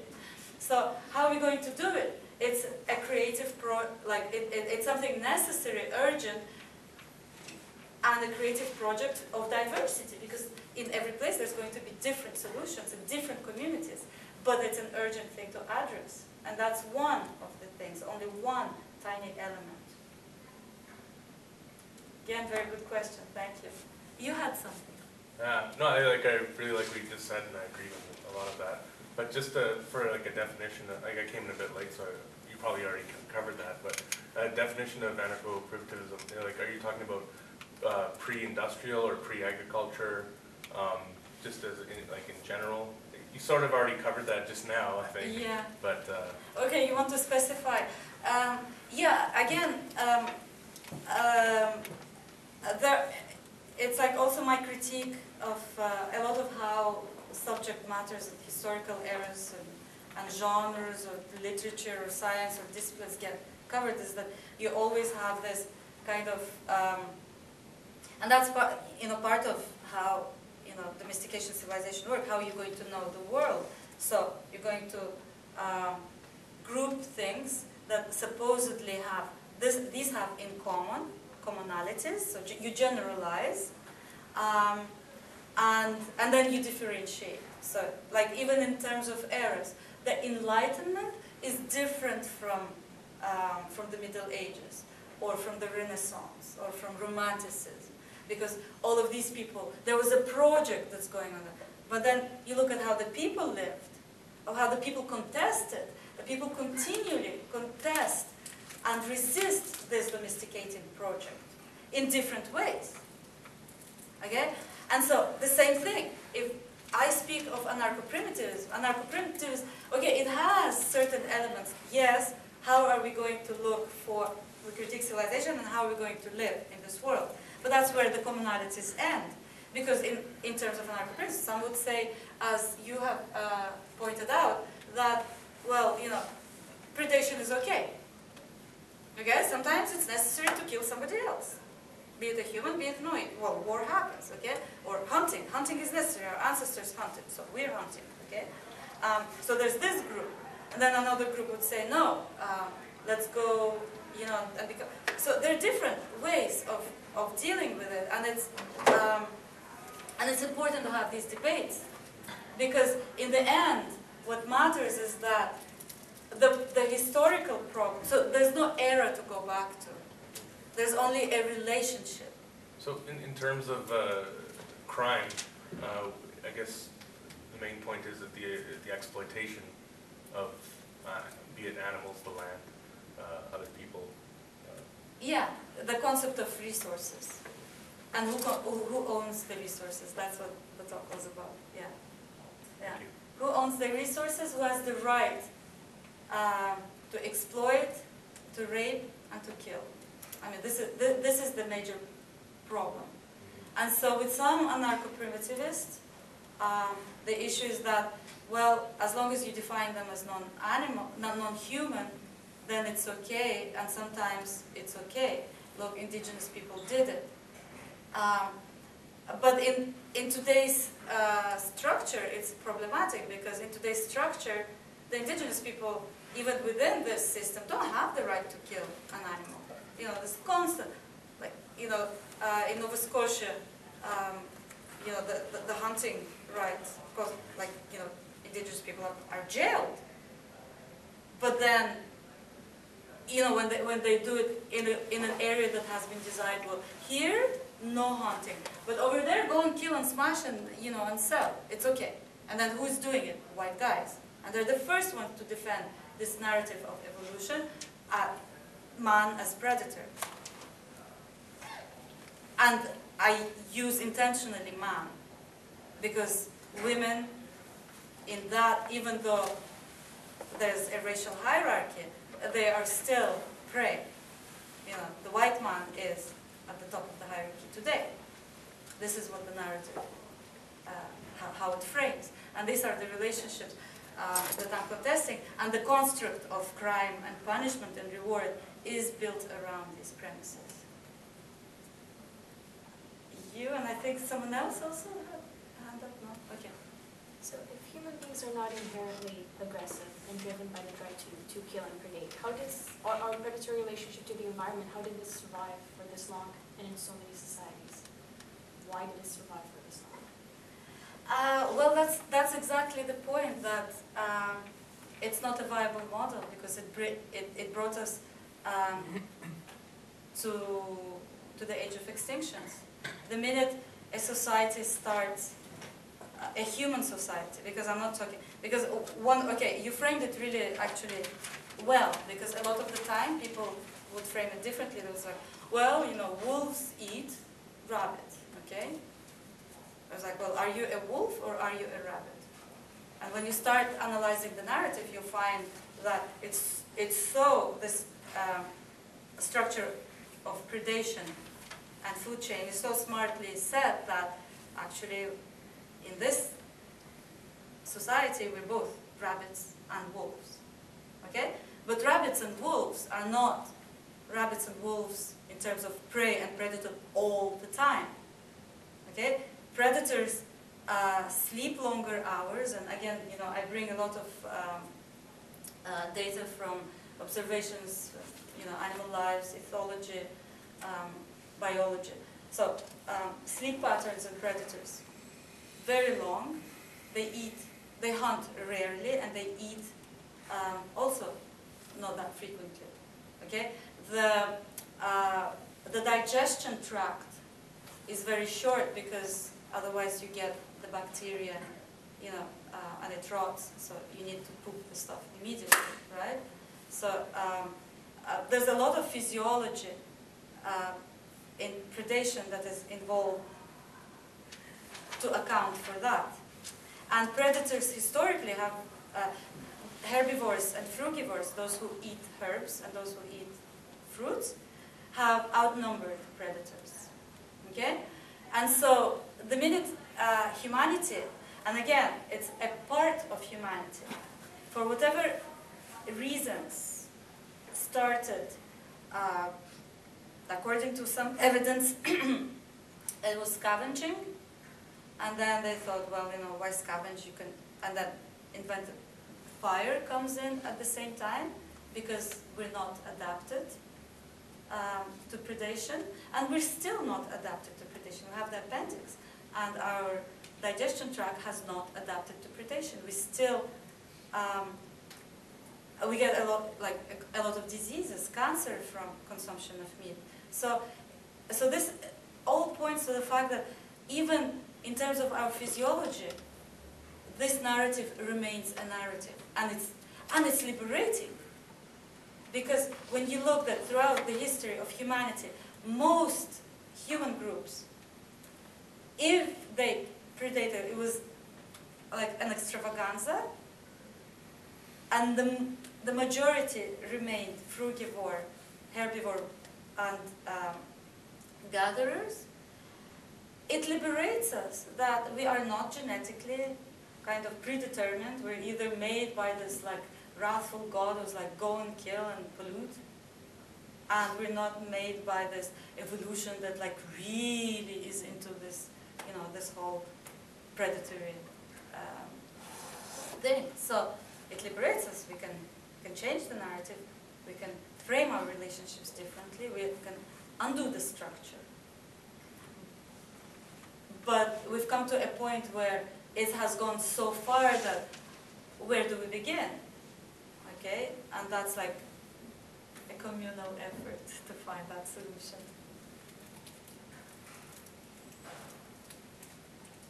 So how are we going to do it? It's a creative pro, like it, it, it's something necessary, urgent, and a creative project of diversity because in every place there's going to be different solutions and different communities, but it's an urgent thing to address. And that's one of the things, only one tiny element. Again, very good question, thank you. You had something. Yeah, no, I like, I really like what you just said, and I agree with a lot of that. But just uh, for like a definition, uh, like I came in a bit late, so you probably already covered that, but a definition of anarcho-primitivism, you know, like, are you talking about uh, pre-industrial or pre-agriculture, um, just as, in- like in general? you sort of already covered that just now, I think. Yeah. But, uh, Okay, you want to specify? Um, yeah, again, um, um, there, it's like also my critique of uh, a lot of how subject matters and historical eras and, and genres of literature or science or disciplines get covered is that you always have this kind of, um, and that's part, you know, part of how, you know, domestication civilization work, how you're going to know the world. So you're going to um, group things that supposedly have, this, these have in common, commonalities, so you generalize, um, and, and then you differentiate. So, like even in terms of eras, the Enlightenment is different from, um, from the Middle Ages, or from the Renaissance, or from Romanticism, because all of these people, there was a project that's going on. But then you look at how the people lived, or how the people contested, the people continually contest and resist this domesticating project in different ways. Okay? And so the same thing, if I speak of anarcho-primitivism, anarcho-primitivism, okay, it has certain elements. Yes, how are we going to look for, critique civilization and how are we going to live in this world? But that's where the commonalities end. Because in, in terms of anarcho-primitivism, some would say, as you have uh, pointed out, that, well, you know, predation is okay. Okay, sometimes it's necessary to kill somebody else. Be it a human, be it no, well, war happens, okay? Or hunting, hunting is necessary, our ancestors hunted, so we're hunting, okay? Um, so there's this group, and then another group would say, no, um, let's go, you know, and become, so there are different ways of, of dealing with it, and it's, um, and it's important to have these debates, because in the end, what matters is that the, the historical problem, so there's no era to go back to. There's only a relationship. so in, in terms of, uh, crime, uh, I guess the main point is that the, the exploitation of, uh, be it animals, the land, uh, other people, uh, Yeah, the concept of resources. And who, who owns the resources, that's what the talk was about, yeah. Yeah. Who owns the resources, who has the right um, to exploit, to rape, and to kill. I mean, this is, this is the major problem. And so with some anarcho-primitivists, um, the issue is that, well, as long as you define them as non-animal, non- non-human, then it's okay, and sometimes it's okay. Look, indigenous people did it. Um, but in, in today's uh, structure, it's problematic because in today's structure, the indigenous people, even within this system, don't have the right to kill an animal. You know, this constant, like, you know, uh, in Nova Scotia, um, you know, the, the, the hunting rights, of course, like, you know, indigenous people are, are jailed. But then, you know, when they, when they do it in, a, in an area that has been designed, well, here, no hunting. But over there, go and kill and smash and, you know, and sell. It's okay. And then who's doing it? White guys. And they're the first ones to defend this narrative of evolution, uh, man as predator. And I use intentionally man, because women in that, even though there's a racial hierarchy, they are still prey. You know, the white man is at the top of the hierarchy today. This is what the narrative, uh, how, it frames. And these are the relationships uh, that I'm contesting. And the construct of crime and punishment and reward is built around these premises. You and I think someone else also had a hand up, no? Okay. So if human beings are not inherently aggressive and driven by the drive to, to kill and predate, how does our, our predatory relationship to the environment, how did this survive for this long and in so many societies? Why did it survive for this long? Uh, well, that's, that's exactly the point, that um, it's not a viable model because it, it, it brought us um, to, to the age of extinctions. The minute a society starts, uh, a human society, because I'm not talking, because one, okay, you framed it really actually well, because a lot of the time people would frame it differently. They was like, well, you know, wolves eat rabbit, okay? I was like, well, are you a wolf or are you a rabbit? And when you start analyzing the narrative, you find that it's, it's so, this um, structure of predation and food chain is so smartly set that actually in this society we're both rabbits and wolves. Okay? But rabbits and wolves are not rabbits and wolves in terms of prey and predator all the time. Okay? Predators uh, sleep longer hours, and again, you know, I bring a lot of um, uh, data from observations, you know, animal lives, ethology, um, biology. So, um, sleep patterns of predators, very long. They eat, they hunt rarely, and they eat um, also not that frequently. Okay, the uh, the digestion tract is very short because otherwise you get the bacteria, you know, uh, and it rots. So you need to poop the stuff immediately, right? So um, uh, there's a lot of physiology uh, in predation that is involved to account for that. And predators historically have uh, herbivores and frugivores, those who eat herbs and those who eat fruits, have outnumbered predators. Okay? And so the minute uh, humanity, and again, it's a part of humanity, for whatever reasons, started, uh, according to some evidence, it was scavenging, and then they thought, well, you know, why scavenge? You can, and then invented fire comes in at the same time because we're not adapted um, to predation, and we're still not adapted to predation. We have the appendix, and our digestion tract has not adapted to predation. We still, um, Uh, we get a lot, like a, lot of diseases, cancer from consumption of meat. So, so this all points to the fact that even in terms of our physiology, this narrative remains a narrative, and it's and it's liberating. Because when you look at throughout the history of humanity, most human groups, if they predated, it was like an extravaganza, and the, the majority remained frugivore, herbivore, and um, gatherers, it liberates us that we are not genetically kind of predetermined. We're either made by this like wrathful God who's like go and kill and pollute, and we're not made by this evolution that like really is into this, you know, this whole predatory um, thing. So it liberates us. We can can change the narrative. We can frame our relationships differently. We can undo the structure. But we've come to a point where it has gone so far that where do we begin? Okay, and that's like a communal effort to find that solution.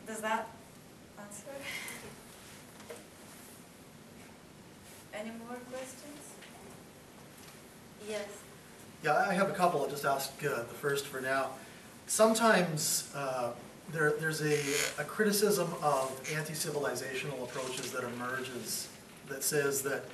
Does that answer? Any more questions? Yes. Yeah, I have a couple. I'll just ask uh, the first for now. Sometimes uh, there, there's a, a criticism of anti-civilizational approaches that emerges that says that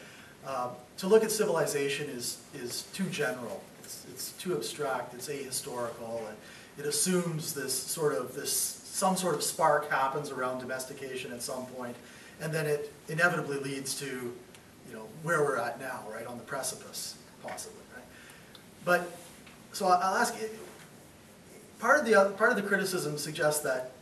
uh, to look at civilization is, is too general. It's, it's too abstract. It's ahistorical. And it assumes this sort of this some sort of spark happens around domestication at some point, and then it inevitably leads to you know where we're at now, right on the precipice, possibly, right? But so I'll ask you. Part of the part of the criticism suggests that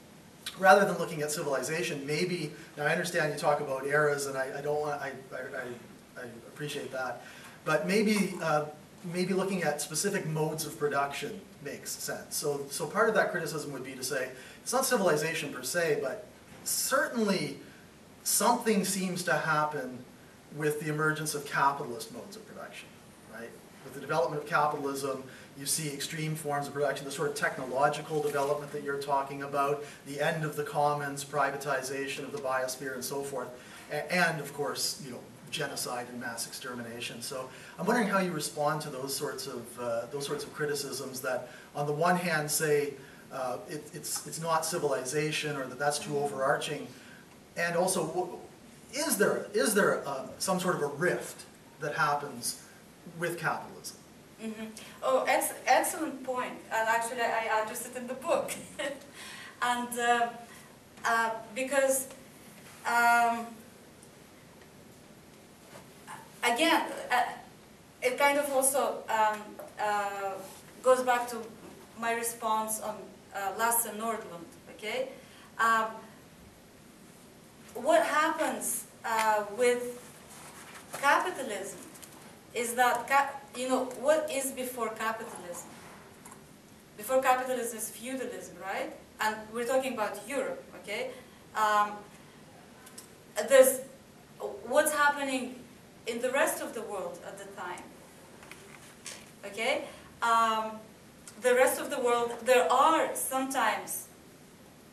rather than looking at civilization, maybe now I understand you talk about eras, and I, I don't want I, I, I, appreciate that, but maybe uh, maybe looking at specific modes of production makes sense. So so part of that criticism would be to say it's not civilization per se, but certainly something seems to happen with the emergence of capitalist modes of production, right? With the development of capitalism, you see extreme forms of production, the sort of technological development that you're talking about, the end of the commons, privatization of the biosphere and so forth, and of course, you know, genocide and mass extermination. So I'm wondering how you respond to those sorts of, uh, those sorts of criticisms that on the one hand say uh, it, it's, it's not civilization or that that's too overarching, and also is there, is there a- some sort of a rift that happens with capitalism? Mhm. Oh, ex- excellent point, and actually I address it in the book. and uh, uh, because, um, again, uh, it kind of also um, uh, goes back to my response on uh, Lasse Nordlund, okay? Um, what happens uh, with capitalism is that, cap- you know, what is before capitalism? Before capitalism is feudalism, right? And we're talking about Europe, okay? Um, there's what's happening in the rest of the world at the time, okay? Um, the rest of the world, there are sometimes,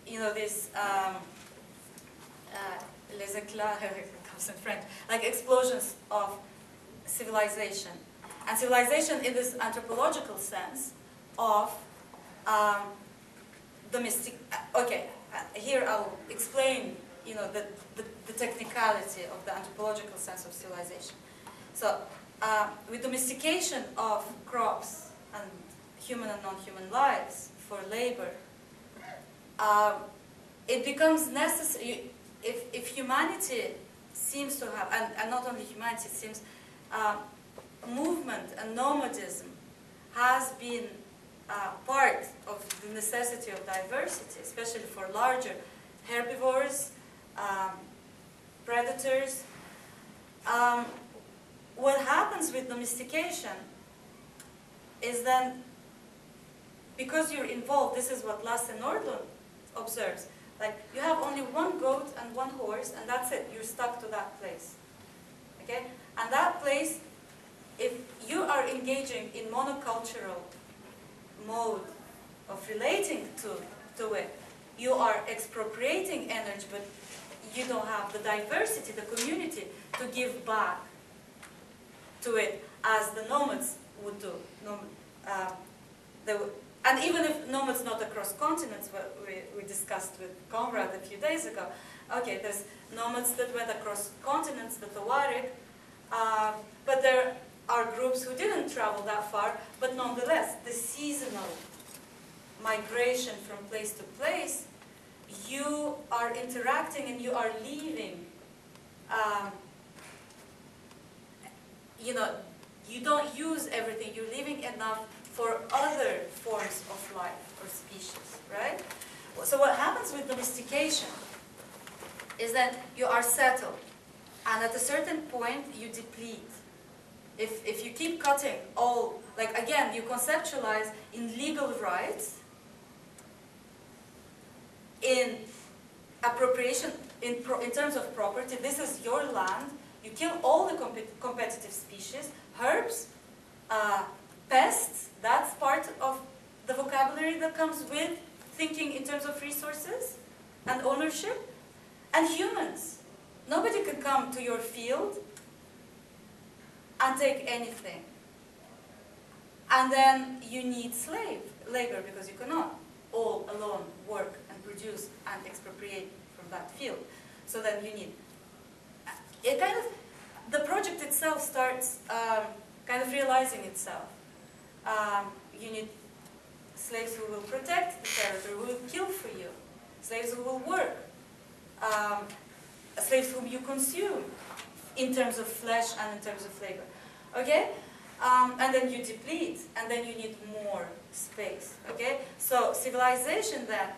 you know, this, um, uh, les éclats, comes in French, like explosions of civilization. And civilization in this anthropological sense of um, domestic, uh, okay, uh, here I'll explain, you know, the, the, the technicality of the anthropological sense of civilization. So, uh, with domestication of crops and human and non-human lives for labor, um, it becomes necessary, if, if humanity seems to have, and, and not only humanity, it seems uh, movement and nomadism has been uh, part of the necessity of diversity, especially for larger herbivores, um, predators. Um, what happens with domestication is then, because you're involved, this is what Lasse Nordlund observes, like you have only one goat and one horse and that's it, you're stuck to that place. Okay? And that place, if you are engaging in monocultural mode of relating to, to it, you are expropriating energy, but you don't have the diversity, the community to give back to it as the nomads would do. Nom- uh, they and even if nomads not across continents, we, we discussed with Conrad a few days ago, okay, there's nomads that went across continents, the Tuareg, uh, but there are groups who didn't travel that far, but nonetheless, the seasonal migration from place to place, you are interacting and you are leaving. Um, you know, you don't use everything, you're leaving enough for other forms of life or species, right? So what happens with domestication is that you are settled, and at a certain point you deplete. If, if you keep cutting all, like again, you conceptualize in legal rights, in appropriation, in, pro, in terms of property, this is your land, you kill all the compet competitive species, herbs, uh, pests, that's part of the vocabulary that comes with thinking in terms of resources and ownership, and humans. Nobody can come to your field and take anything. And then you need slave labor because you cannot all alone work and produce and expropriate from that field. So then you need, it kind of, the project itself starts um, kind of realizing itself. Um, you need slaves who will protect the territory, who will kill for you, slaves who will work, um, slaves whom you consume in terms of flesh and in terms of labor. Okay? Um, and then you deplete, and then you need more space. Okay? So civilization then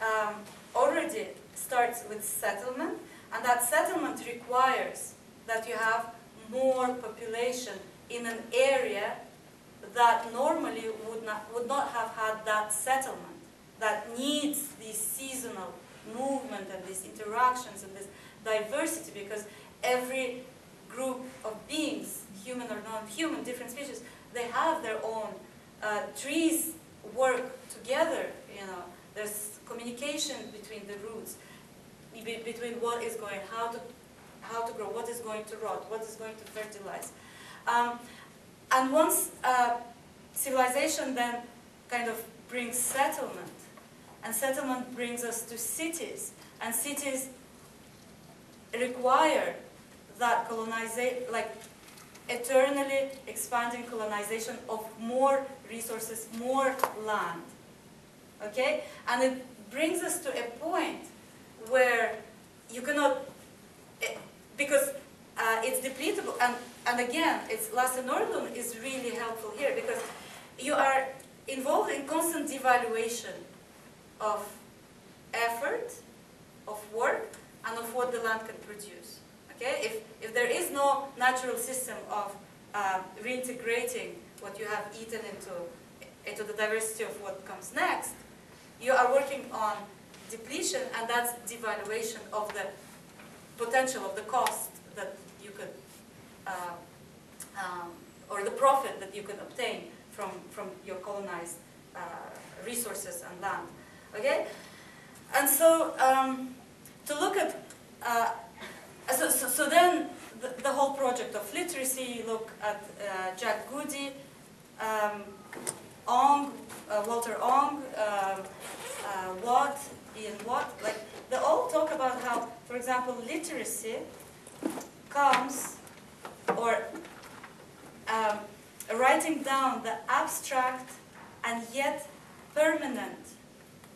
um, already starts with settlement, and that settlement requires that you have more population in an area that normally would not, would not have had that settlement, that needs this seasonal movement and these interactions and this diversity because every group of beings, human or non-human, different species, they have their own uh, trees work together, you know, there's communication between the roots, between what is going, how to, how to grow, what is going to rot, what is going to fertilize. Um, and once uh, civilization then kind of brings settlement, and settlement brings us to cities, and cities require that colonization, like eternally expanding colonization of more resources, more land. Okay? And it brings us to a point where you cannot, eh, because uh, it's depletable, and, and again, it's Lasse is really helpful here because you are involved in constant devaluation of effort, of work, and of what the land can produce. Okay? If, if there is no natural system of uh, reintegrating what you have eaten into, into the diversity of what comes next, you are working on depletion, and that's devaluation of the potential of the cost that um, or the profit that you can obtain from, from your colonized uh, resources and land. Okay? And so, um, to look at, uh, so, so, so then the, the whole project of literacy, you look at uh, Jack Goody, um, Ong, uh, Walter Ong, um, uh, Watt, Ian Watt, like they all talk about how, for example, literacy comes or um, writing down the abstract and yet permanent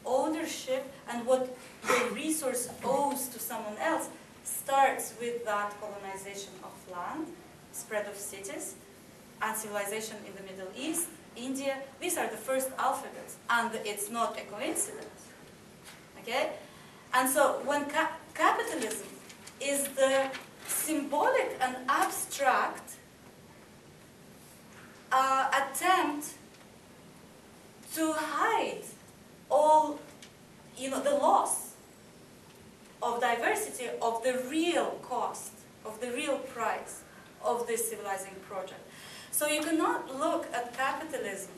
ownership and what the resource owes to someone else starts with that colonization of land, spread of cities, and civilization in the Middle East, India. These are the first alphabets, and it's not a coincidence. Okay? And so when ca capitalism is the symbolic and abstract uh, attempt to hide all, you know, the loss of diversity, of the real cost, of the real price of this civilizing project. So you cannot look at capitalism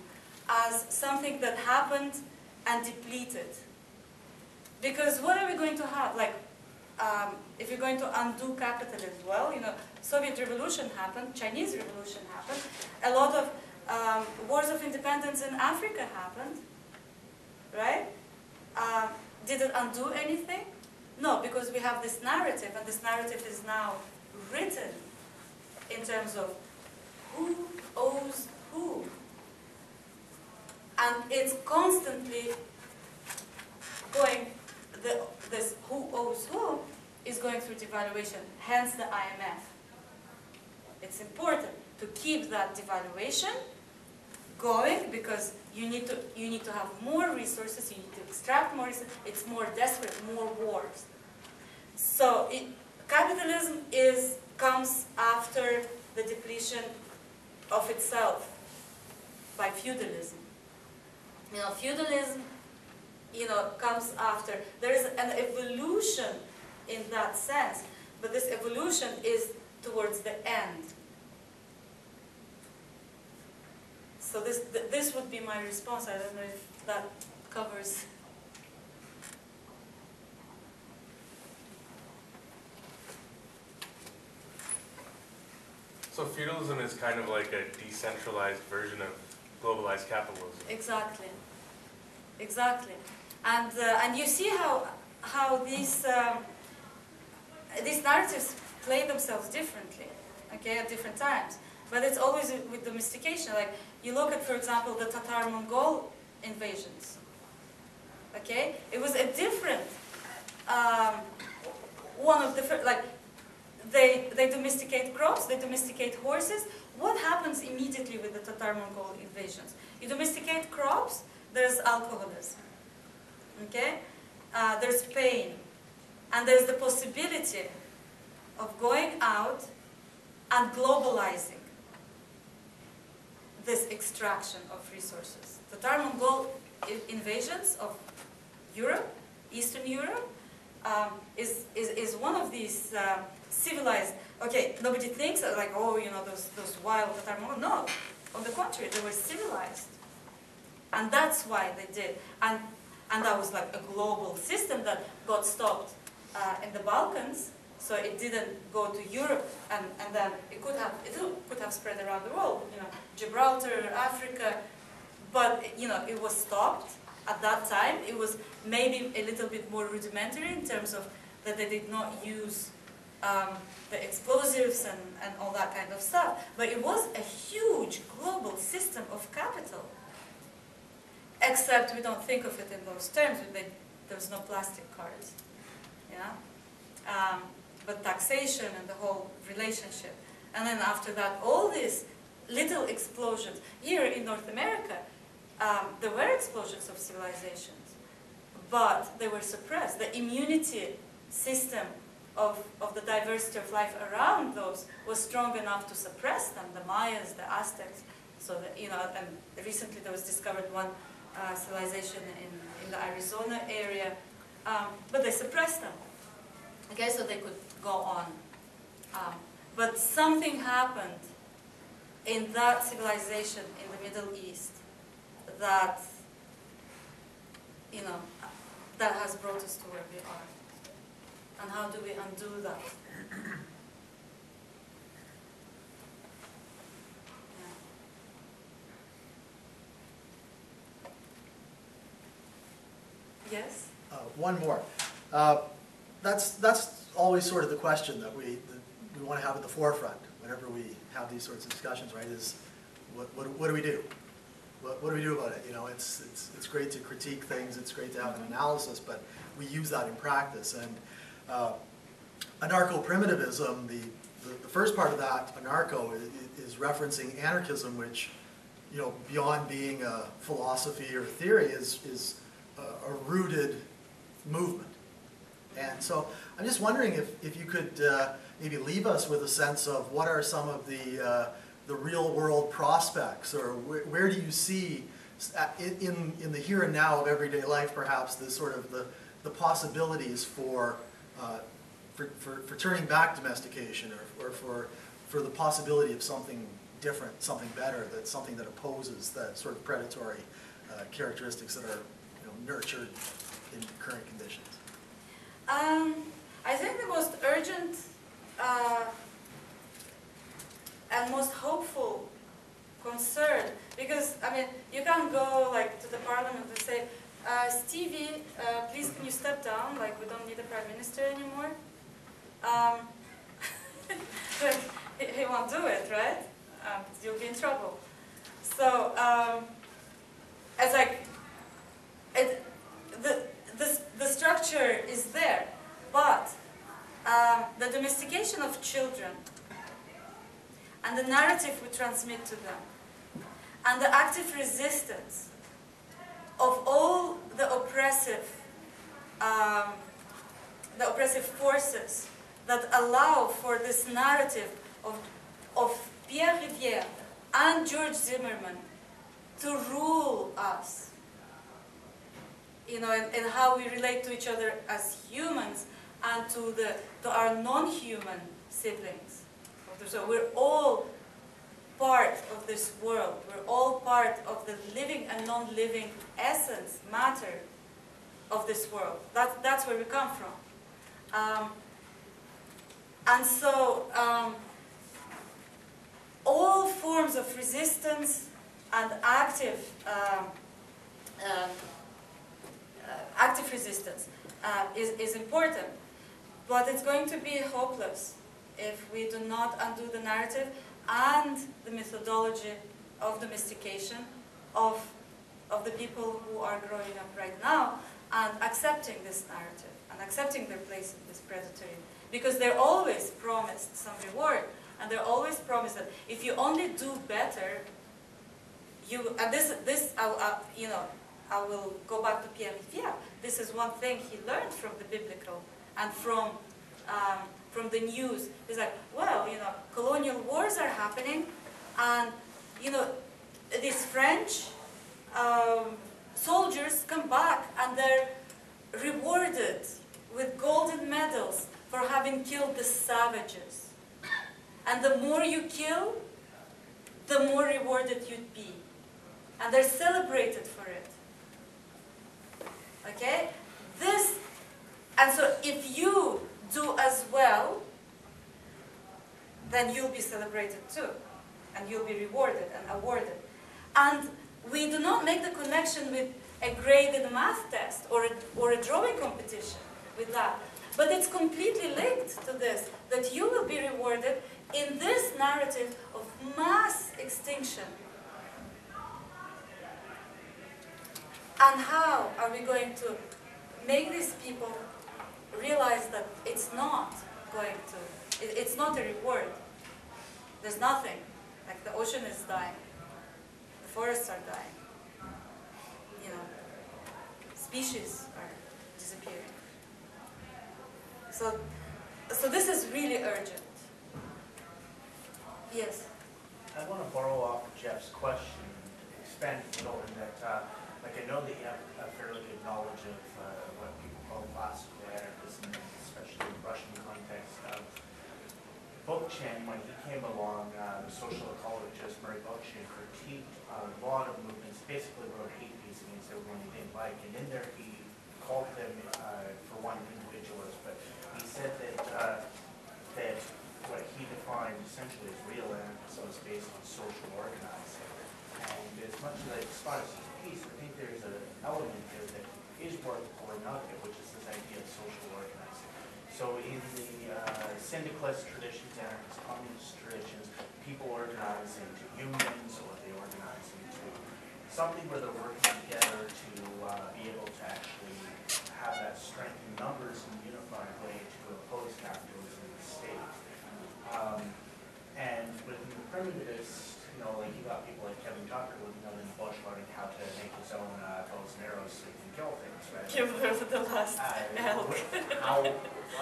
as something that happened and depleted. Because what are we going to have? Like, um, if you're going to undo capitalism, well, you know, Soviet Revolution happened, Chinese Revolution happened, a lot of um, wars of independence in Africa happened, right? Um, did it undo anything? No, because we have this narrative, and this narrative is now written in terms of who owes who. And it's constantly going, the, this who owes who is going through devaluation, hence the IMF. It's important to keep that devaluation going because you need to you need to have more resources, you need to extract more resources, it's more desperate, more wars. So it, capitalism is comes after the depletion of itself by feudalism. You know, feudalism, you know, comes after. There is an evolution in that sense, but this evolution is towards the end. So this, th this would be my response. I don't know if that covers. So feudalism is kind of like a decentralized version of globalized capitalism. Exactly. Exactly. And, uh, and you see how, how these, um, these narratives play themselves differently, okay, at different times. But it's always with domestication. Like, you look at, for example, the Tatar-Mongol invasions, okay? It was a different, um, one of the, fir- like, they, they domesticate crops, they domesticate horses. What happens immediately with the Tatar-Mongol invasions? You domesticate crops, there's alcoholism, okay? Uh, there's pain, and there's the possibility of going out and globalizing this extraction of resources. The Tatar-Mongol invasions of Europe, Eastern Europe, um, is, is, is one of these uh, civilized, okay, nobody thinks like, oh, you know, those, those wild Tatar-Mongol. No, on the contrary, they were civilized. And that's why they did. And, and that was like a global system that got stopped uh, in the Balkans, so it didn't go to Europe, and, and then it could have it could have spread around the world, you know, Gibraltar, Africa, but you know it was stopped at that time. It was maybe a little bit more rudimentary in terms of that they did not use um, the explosives and, and all that kind of stuff. But it was a huge global system of capital. Except we don't think of it in those terms. We think there was no plastic cards, yeah. Um, but taxation and the whole relationship, and then after that, all these little explosions. Here in North America, um, there were explosions of civilizations, but they were suppressed. The immunity system of, of the diversity of life around those was strong enough to suppress them, the Mayas, the Aztecs. So, that, you know, and recently there was discovered one uh, civilization in, in the Arizona area, um, but they suppressed them. Okay, so they could go on. Um, but something happened in that civilization in the Middle East that, you know, that has brought us to where we are. And how do we undo that? Yes? Uh, One more. Uh, That's, that's always sort of the question that we, that we want to have at the forefront whenever we have these sorts of discussions, right, is what, what, what do we do? What, what do we do about it? You know, it's, it's, it's great to critique things, it's great to have an analysis, but we use that in practice. And uh, anarcho-primitivism, the, the, the first part of that, anarcho, i- is referencing anarchism, which, you know, beyond being a philosophy or theory, is, is a a rooted movement. And so I'm just wondering if, if you could uh, maybe leave us with a sense of what are some of the, uh, the real world prospects, or where, where do you see uh, in, in, the here and now of everyday life perhaps the sort of the, the possibilities for, uh, for, for, for turning back domestication or, or for, for the possibility of something different, something better, that's something that opposes that sort of predatory uh, characteristics that are nurtured in current conditions. Um, I think the most urgent uh, and most hopeful concern, because I mean, you can't go like to the parliament and say, uh, Stevie, uh, please can you step down? Like we don't need a prime minister anymore. Um, like, he, he won't do it, right? Um, you'll be in trouble. So um, it's like it, the, the, the structure is there, but um, the domestication of children and the narrative we transmit to them and the active resistance of all the oppressive um, the oppressive forces that allow for this narrative of, of Pierre Rivière and George Zimmerman to rule us you know, and, and how we relate to each other as humans and to the to our non-human siblings. So we're all part of this world. We're all part of the living and non-living essence, matter of this world. That, that's where we come from. Um, and so um, all forms of resistance and active um, uh, active resistance uh, is, is important. But it's going to be hopeless if we do not undo the narrative and the methodology of domestication of, of the people who are growing up right now and accepting this narrative and accepting their place in this predatory. Because they're always promised some reward and they're always promised that if you only do better, you, and this, this I, I, you know, I will go back to Pierre Rivière. This is one thing he learned from the biblical and from, um, from the news. He's like, well, you know, colonial wars are happening, and, you know, these French um, soldiers come back and they're rewarded with golden medals for having killed the savages. And the more you kill, the more rewarded you'd be. And they're celebrated for it. Okay? This, and so if you do as well, then you'll be celebrated too. And you'll be rewarded and awarded. And we do not make the connection with a graded math test or a, or a drawing competition with that. But it's completely linked to this, that you will be rewarded in this narrative of mass extinction. And how are we going to make these people realize that it's not going to, it- it's not a reward. There's nothing. Like the ocean is dying, the forests are dying, you know, species are disappearing. So, so this is really urgent. Yes. I want to borrow off Jeff's question, and expand a little in that, uh, like, I know that you have a fairly good knowledge of uh, what people call classical anarchism, especially in the Russian context. Um, Bookchin, when he came along, uh, the social ecologist Murray Bookchin critiqued a lot of movements, basically wrote hate pieces against everyone he didn't like, and in there he called them, uh, for one, individualists, but he said that, uh, that what he defined essentially as real anarchism was based on social organizing. And as much as I despise piece, I think there's an element there that is worth pulling out there, which is this idea of social organizing. So in the uh, syndicalist traditions, anarchist communist traditions, people organize into unions or they organize into something where they're working together to uh, be able to actually have that strength in numbers and unified way to oppose capitalism and the state. Um, and within the primitivists, you know, like you got people like Kevin Tucker living out in the bush learning how to make his own uh, bows and arrows so he can kill things, right? Give her the last Uh, elk. How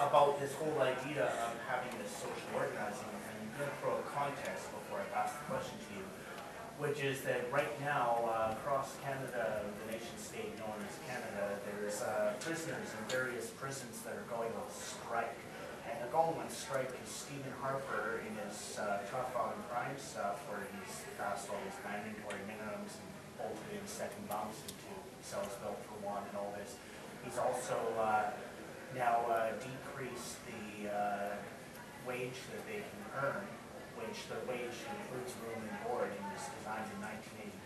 about this whole idea of having this social organizing, and I'm gonna throw a context before I pass the question to you, which is that right now, uh, across Canada, the nation state known as Canada, there's uh, prisoners in various prisons that are going on strike. Going on strike because Stephen Harper, in his uh, tough on crime stuff, where he's passed all these mandatory minimums and bolted in second bumps into cells built for one and all this, he's also uh, now uh, decreased the uh, wage that they can earn, which the wage includes room and board and was designed in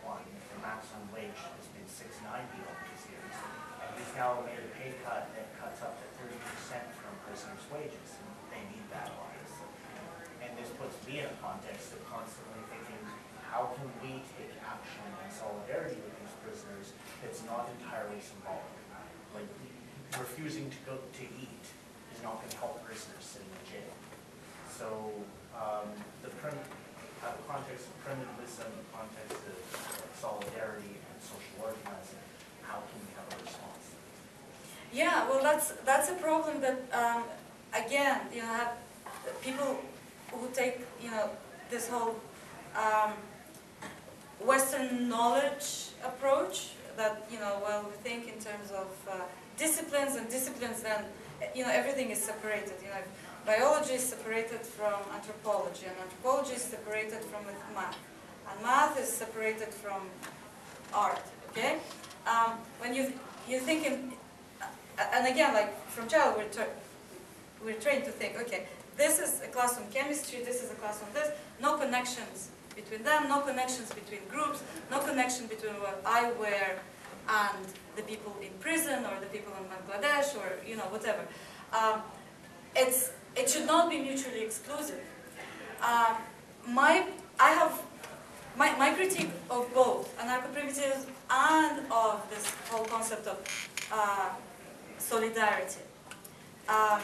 1981. The maximum wage has been 690 over these years. And he's now made a pay cut that cuts up to 30% from prisoners' wages. And they need that, obviously. And me in a context of constantly thinking, how can we take action in solidarity with these prisoners that's not entirely symbolic? Like, refusing to go to eat is not going to help prisoners sitting in jail. So, um, the uh, context of primitivism, the context of solidarity and social organizing, how can we have a response? Yeah, well, that's, that's a problem that, um, again, you have people who take, you know, this whole, um, Western knowledge approach that, you know, well, we think in terms of uh, disciplines and disciplines then, you know, everything is separated, you know, biology is separated from anthropology and anthropology is separated from math and math is separated from art, okay? Um, when you, you think in, and again, like from child, we're, we're trained to think, okay, this is a class on chemistry, this is a class on this, no connections between them, no connections between groups, no connection between what I wear and the people in prison or the people in Bangladesh or, you know, whatever. Um, it's, it should not be mutually exclusive. Um, my, I have, my, my critique of both anarcho-primitivism and of this whole concept of uh, solidarity. Um,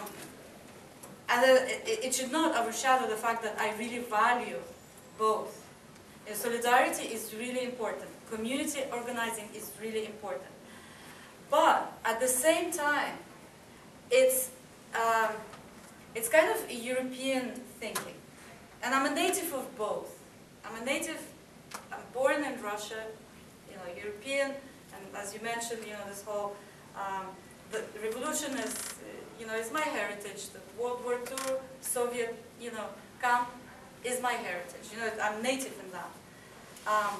and it, should not overshadow the fact that I really value both. Uh, solidarity is really important. Community organizing is really important. But at the same time, it's, um, it's kind of a European thinking. And I'm a native of both. I'm a native, I'm born in Russia, you know, European, and as you mentioned, you know, this whole, um, the revolution is, you know, is my heritage. The World War II, Soviet, you know, camp is my heritage. You know, I'm native in that. Um,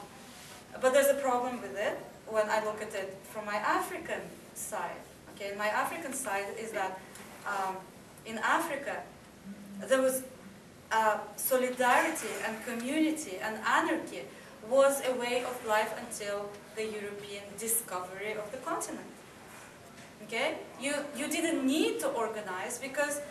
but there's a problem with it when I look at it from my African side. Okay, my African side is that um, in Africa there was uh, solidarity and community and anarchy was a way of life until the European discovery of the continent. Okay? You, you didn't need to organize because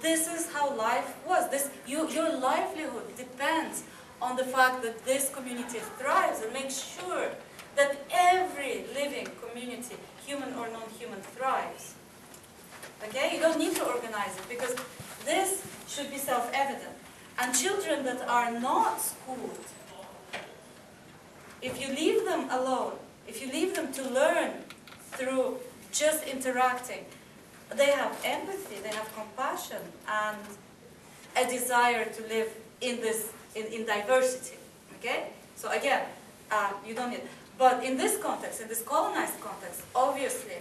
this is how life was. This, you, your livelihood depends on the fact that this community thrives and makes sure that every living community, human or non-human, thrives. Okay? You don't need to organize it because this should be self-evident. And children that are not schooled, if you leave them alone, if you leave them to learn through just interacting, they have empathy, they have compassion, and a desire to live in this, in, in diversity, okay? So again, uh, you don't need, but in this context, in this colonized context, obviously,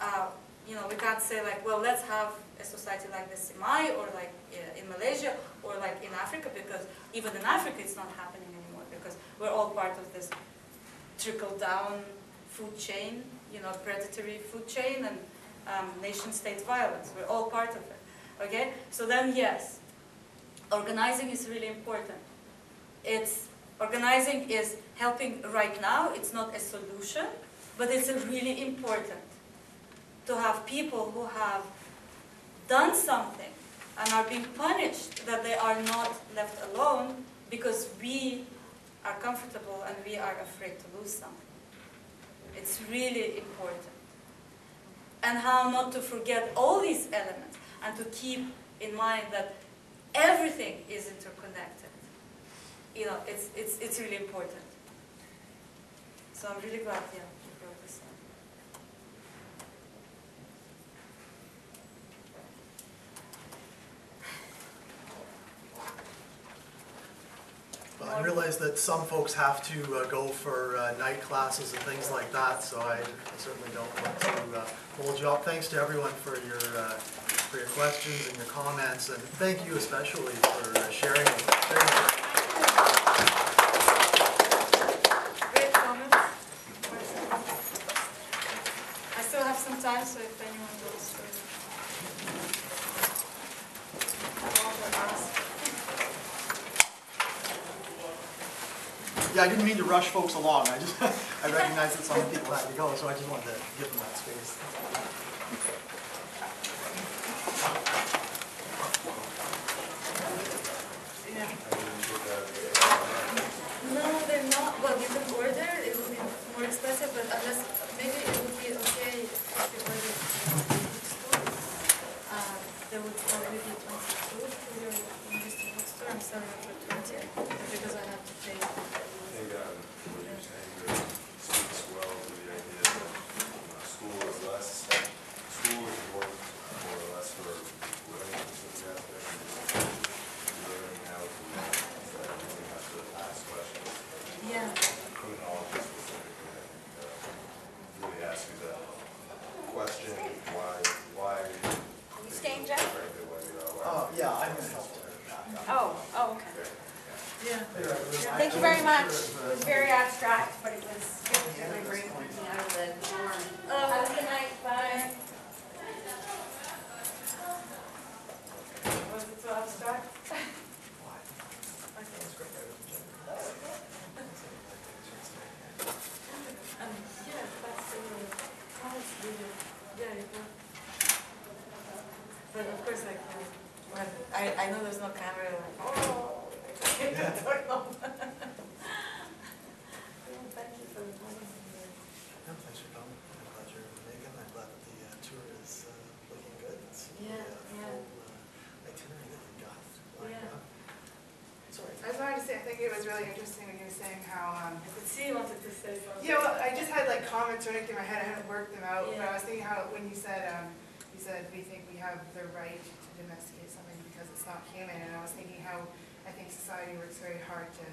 uh, you know, we can't say like, well, let's have a society like the Semai or like uh, in Malaysia or like in Africa because even in Africa it's not happening anymore because we're all part of this trickle-down food chain, you know, predatory food chain and um, nation-state violence. We're all part of it, okay? So then, yes, organizing is really important. It's, organizing is helping right now, it's not a solution, but it's really important to have people who have done something and are being punished that they are not left alone because we are comfortable and we are afraid to lose something. It's really important. And how not to forget all these elements and to keep in mind that everything is interconnected. You know, it's, it's, it's really important. So I'm really glad, yeah, you brought this up. But I realize that some folks have to uh, go for uh, night classes and things like that, so I certainly don't want to uh, hold you up. Thanks to everyone for your, uh, for your questions and your comments, and thank you especially for uh, sharing. sharing Great comments. I still have some time, so if anyone goes to want to ask. Yeah, I didn't mean to rush folks along, I just, I recognize that some people had to go, so I just wanted to give them that space. Yeah. No, they're not, well, you can order, it will be more expensive, but unless, maybe it would be okay if you order bookstores. Uh, there would probably be twenty-two for your Mr. Bookstore, I'm sorry for twenty, because I have to pay. I think um, what you're saying really speaks well to the idea that uh, school is less, school is more, more or less for learning specific aspects and learning how to, uh, learning how to ask questions. Yeah, Criminology specifically, I think, uh, really asks you that question, why, why. Are you staying, Jeff? Frankly, why we are, why. Uh, yeah, I'm gonna help. Oh, oh, okay. yeah. Thank you very much. It was very abstract, but it was really bring me out of the norm. Uh, Have a good night, bye. Was it too abstract? Okay. Yeah, that's really, that's really, yeah, it was. But of course, like, when, I, I know there's no camera, like, oh, I don't know. Yeah, Thank you for the time. Yeah, Thanks for coming, I'm glad you're making, I'm glad that the uh, tour is uh, looking good. It's the, Yeah, uh, yeah. full, uh, Itinerary that you got lined Yeah. up. Sorry. I just wanted to say, I think it was really interesting when you were saying how, um, I could see you wanted to say something. yeah, well, I just had like comments running through my head, I hadn't worked them out, but I was thinking how, when you said, um, you said, we think we have the right to domesticate something because it's not human, and I was thinking how I think society works very hard to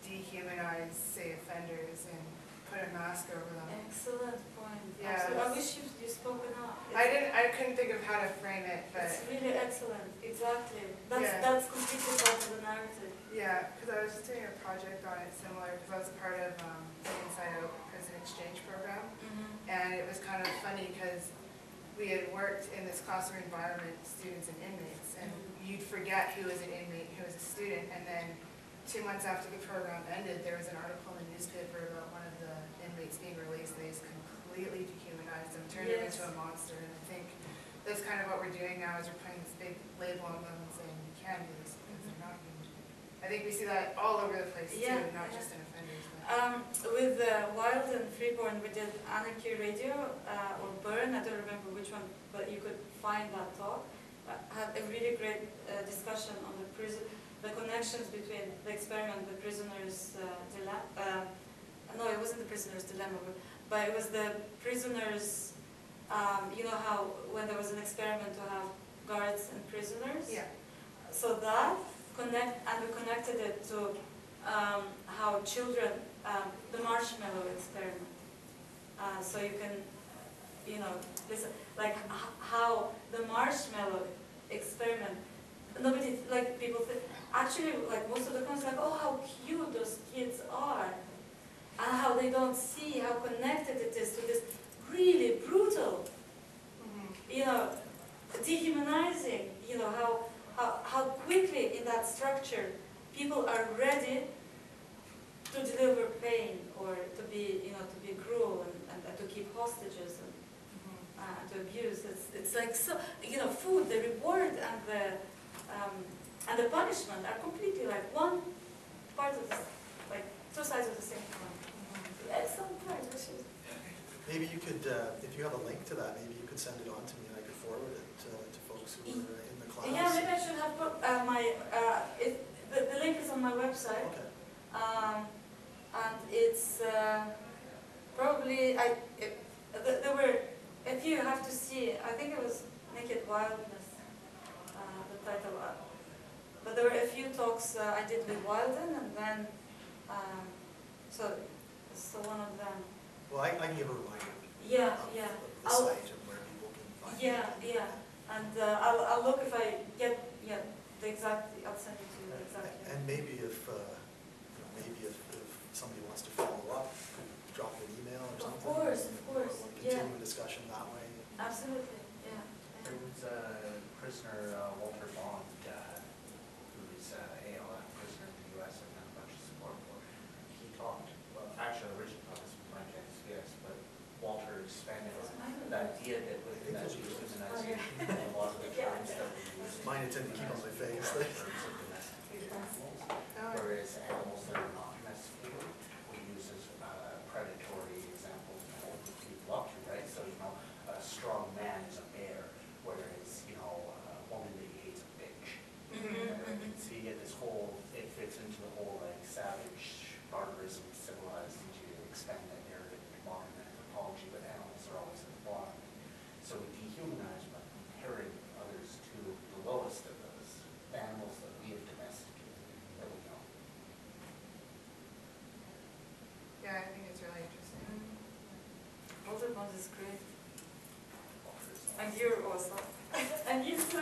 dehumanize, say, offenders and put a mask over them. Excellent point. Yeah, Absolutely. I wish you, you spoken up. I didn't, I couldn't think of how to frame it, but, It's really excellent, exactly. That's, Yeah. that's completely part of the narrative. Yeah, because I was just doing a project on it similar, because I was a part of, um, the Inside Out Prison Exchange Program. And it was kind of funny because we had worked in this classroom environment, students and inmates, and you'd forget who was an inmate, who was a student, and then two months after the program ended, there was an article in the newspaper about one of the inmates being released, and they just completely dehumanized them, turned him into a monster. And I think that's kind of what we're doing now is we're putting this big label on them and saying, you can do this because they're not human. I think we see that all over the place too, not yeah. just in offenders. Um, with uh, Wild and Freeborn, we did Anarchy Radio uh, or Burn, I don't remember which one, but you could find that talk. Uh, had a really great uh, discussion on the prison, the connections between the experiment, the prisoner's uh, dilemma. Uh, no, it wasn't the prisoner's dilemma, but, but it was the prisoner's. Um, you know how when there was an experiment to have guards and prisoners. Yeah. So that connect, and we connected it to um, how children, um, the marshmallow experiment. Uh, so you can, you know, listen, like how the marshmallow experiment, nobody, like people think, actually, like most of the comments like, oh, how cute those kids are. And how they don't see how connected it is to this really brutal Mhm. you know, dehumanizing, you know, how, how, how quickly in that structure people are ready to deliver pain or to be, you know, to be cruel and, and, and to keep hostages and Mhm. uh, to abuse. It's, it's like so, you know, food, the reward and the, um, and the punishment are completely like one part of the, like two sides of the same coin. It's some part, which is. Maybe you could, uh, if you have a link to that, maybe you could send it on to me and I could forward it to, to folks who are in the class. Yeah, maybe I should have put uh, my, uh, it, the, the link is on my website. Okay. Um, and it's uh, probably, I, it, th- there were, if you have to see, I think it was Naked Wildness, uh, the title. uh, But there were a few talks uh, I did with Wilden and then, um, so, so one of them. Well, I, I can give a reminder. Yeah, of- yeah. Of the I'll- site and where people can find it. Yeah, yeah. And uh, I'll, I'll look if I get, yeah, the exact, I'll send it to you exactly. And maybe if, uh, you know, maybe if, if somebody wants to follow up, an email Of course, of course, Or yeah. continue a discussion that way. Absolutely, yeah. There was a prisoner, uh, Walter Bond, uh, who's uh, ALF prisoner in the US, I've got a bunch of support for. He talked, well, actually, originally thought this was Frank yes, but Walter expanded on the idea that with that dehumanization, a lot of the terms that we use. Mine I tend to keep on my face. are terms of domesticated animals, Oh, whereas animals that are not domesticated, we use as uh, predatory examples to hold people up to, right? So, you know, a strong man is a bear, whereas, you know, a woman that you hate is a bitch. Mhm, So you get this whole, it fits into the whole like savage barbarism, civilized, and you expand that narrative into modern anthropology, but animals are always at the bottom. So we dehumanize by comparing others to the lowest of those animals that we have domesticated, that we know. Yeah, I think it's really interesting. Is great. And you're awesome. And you too,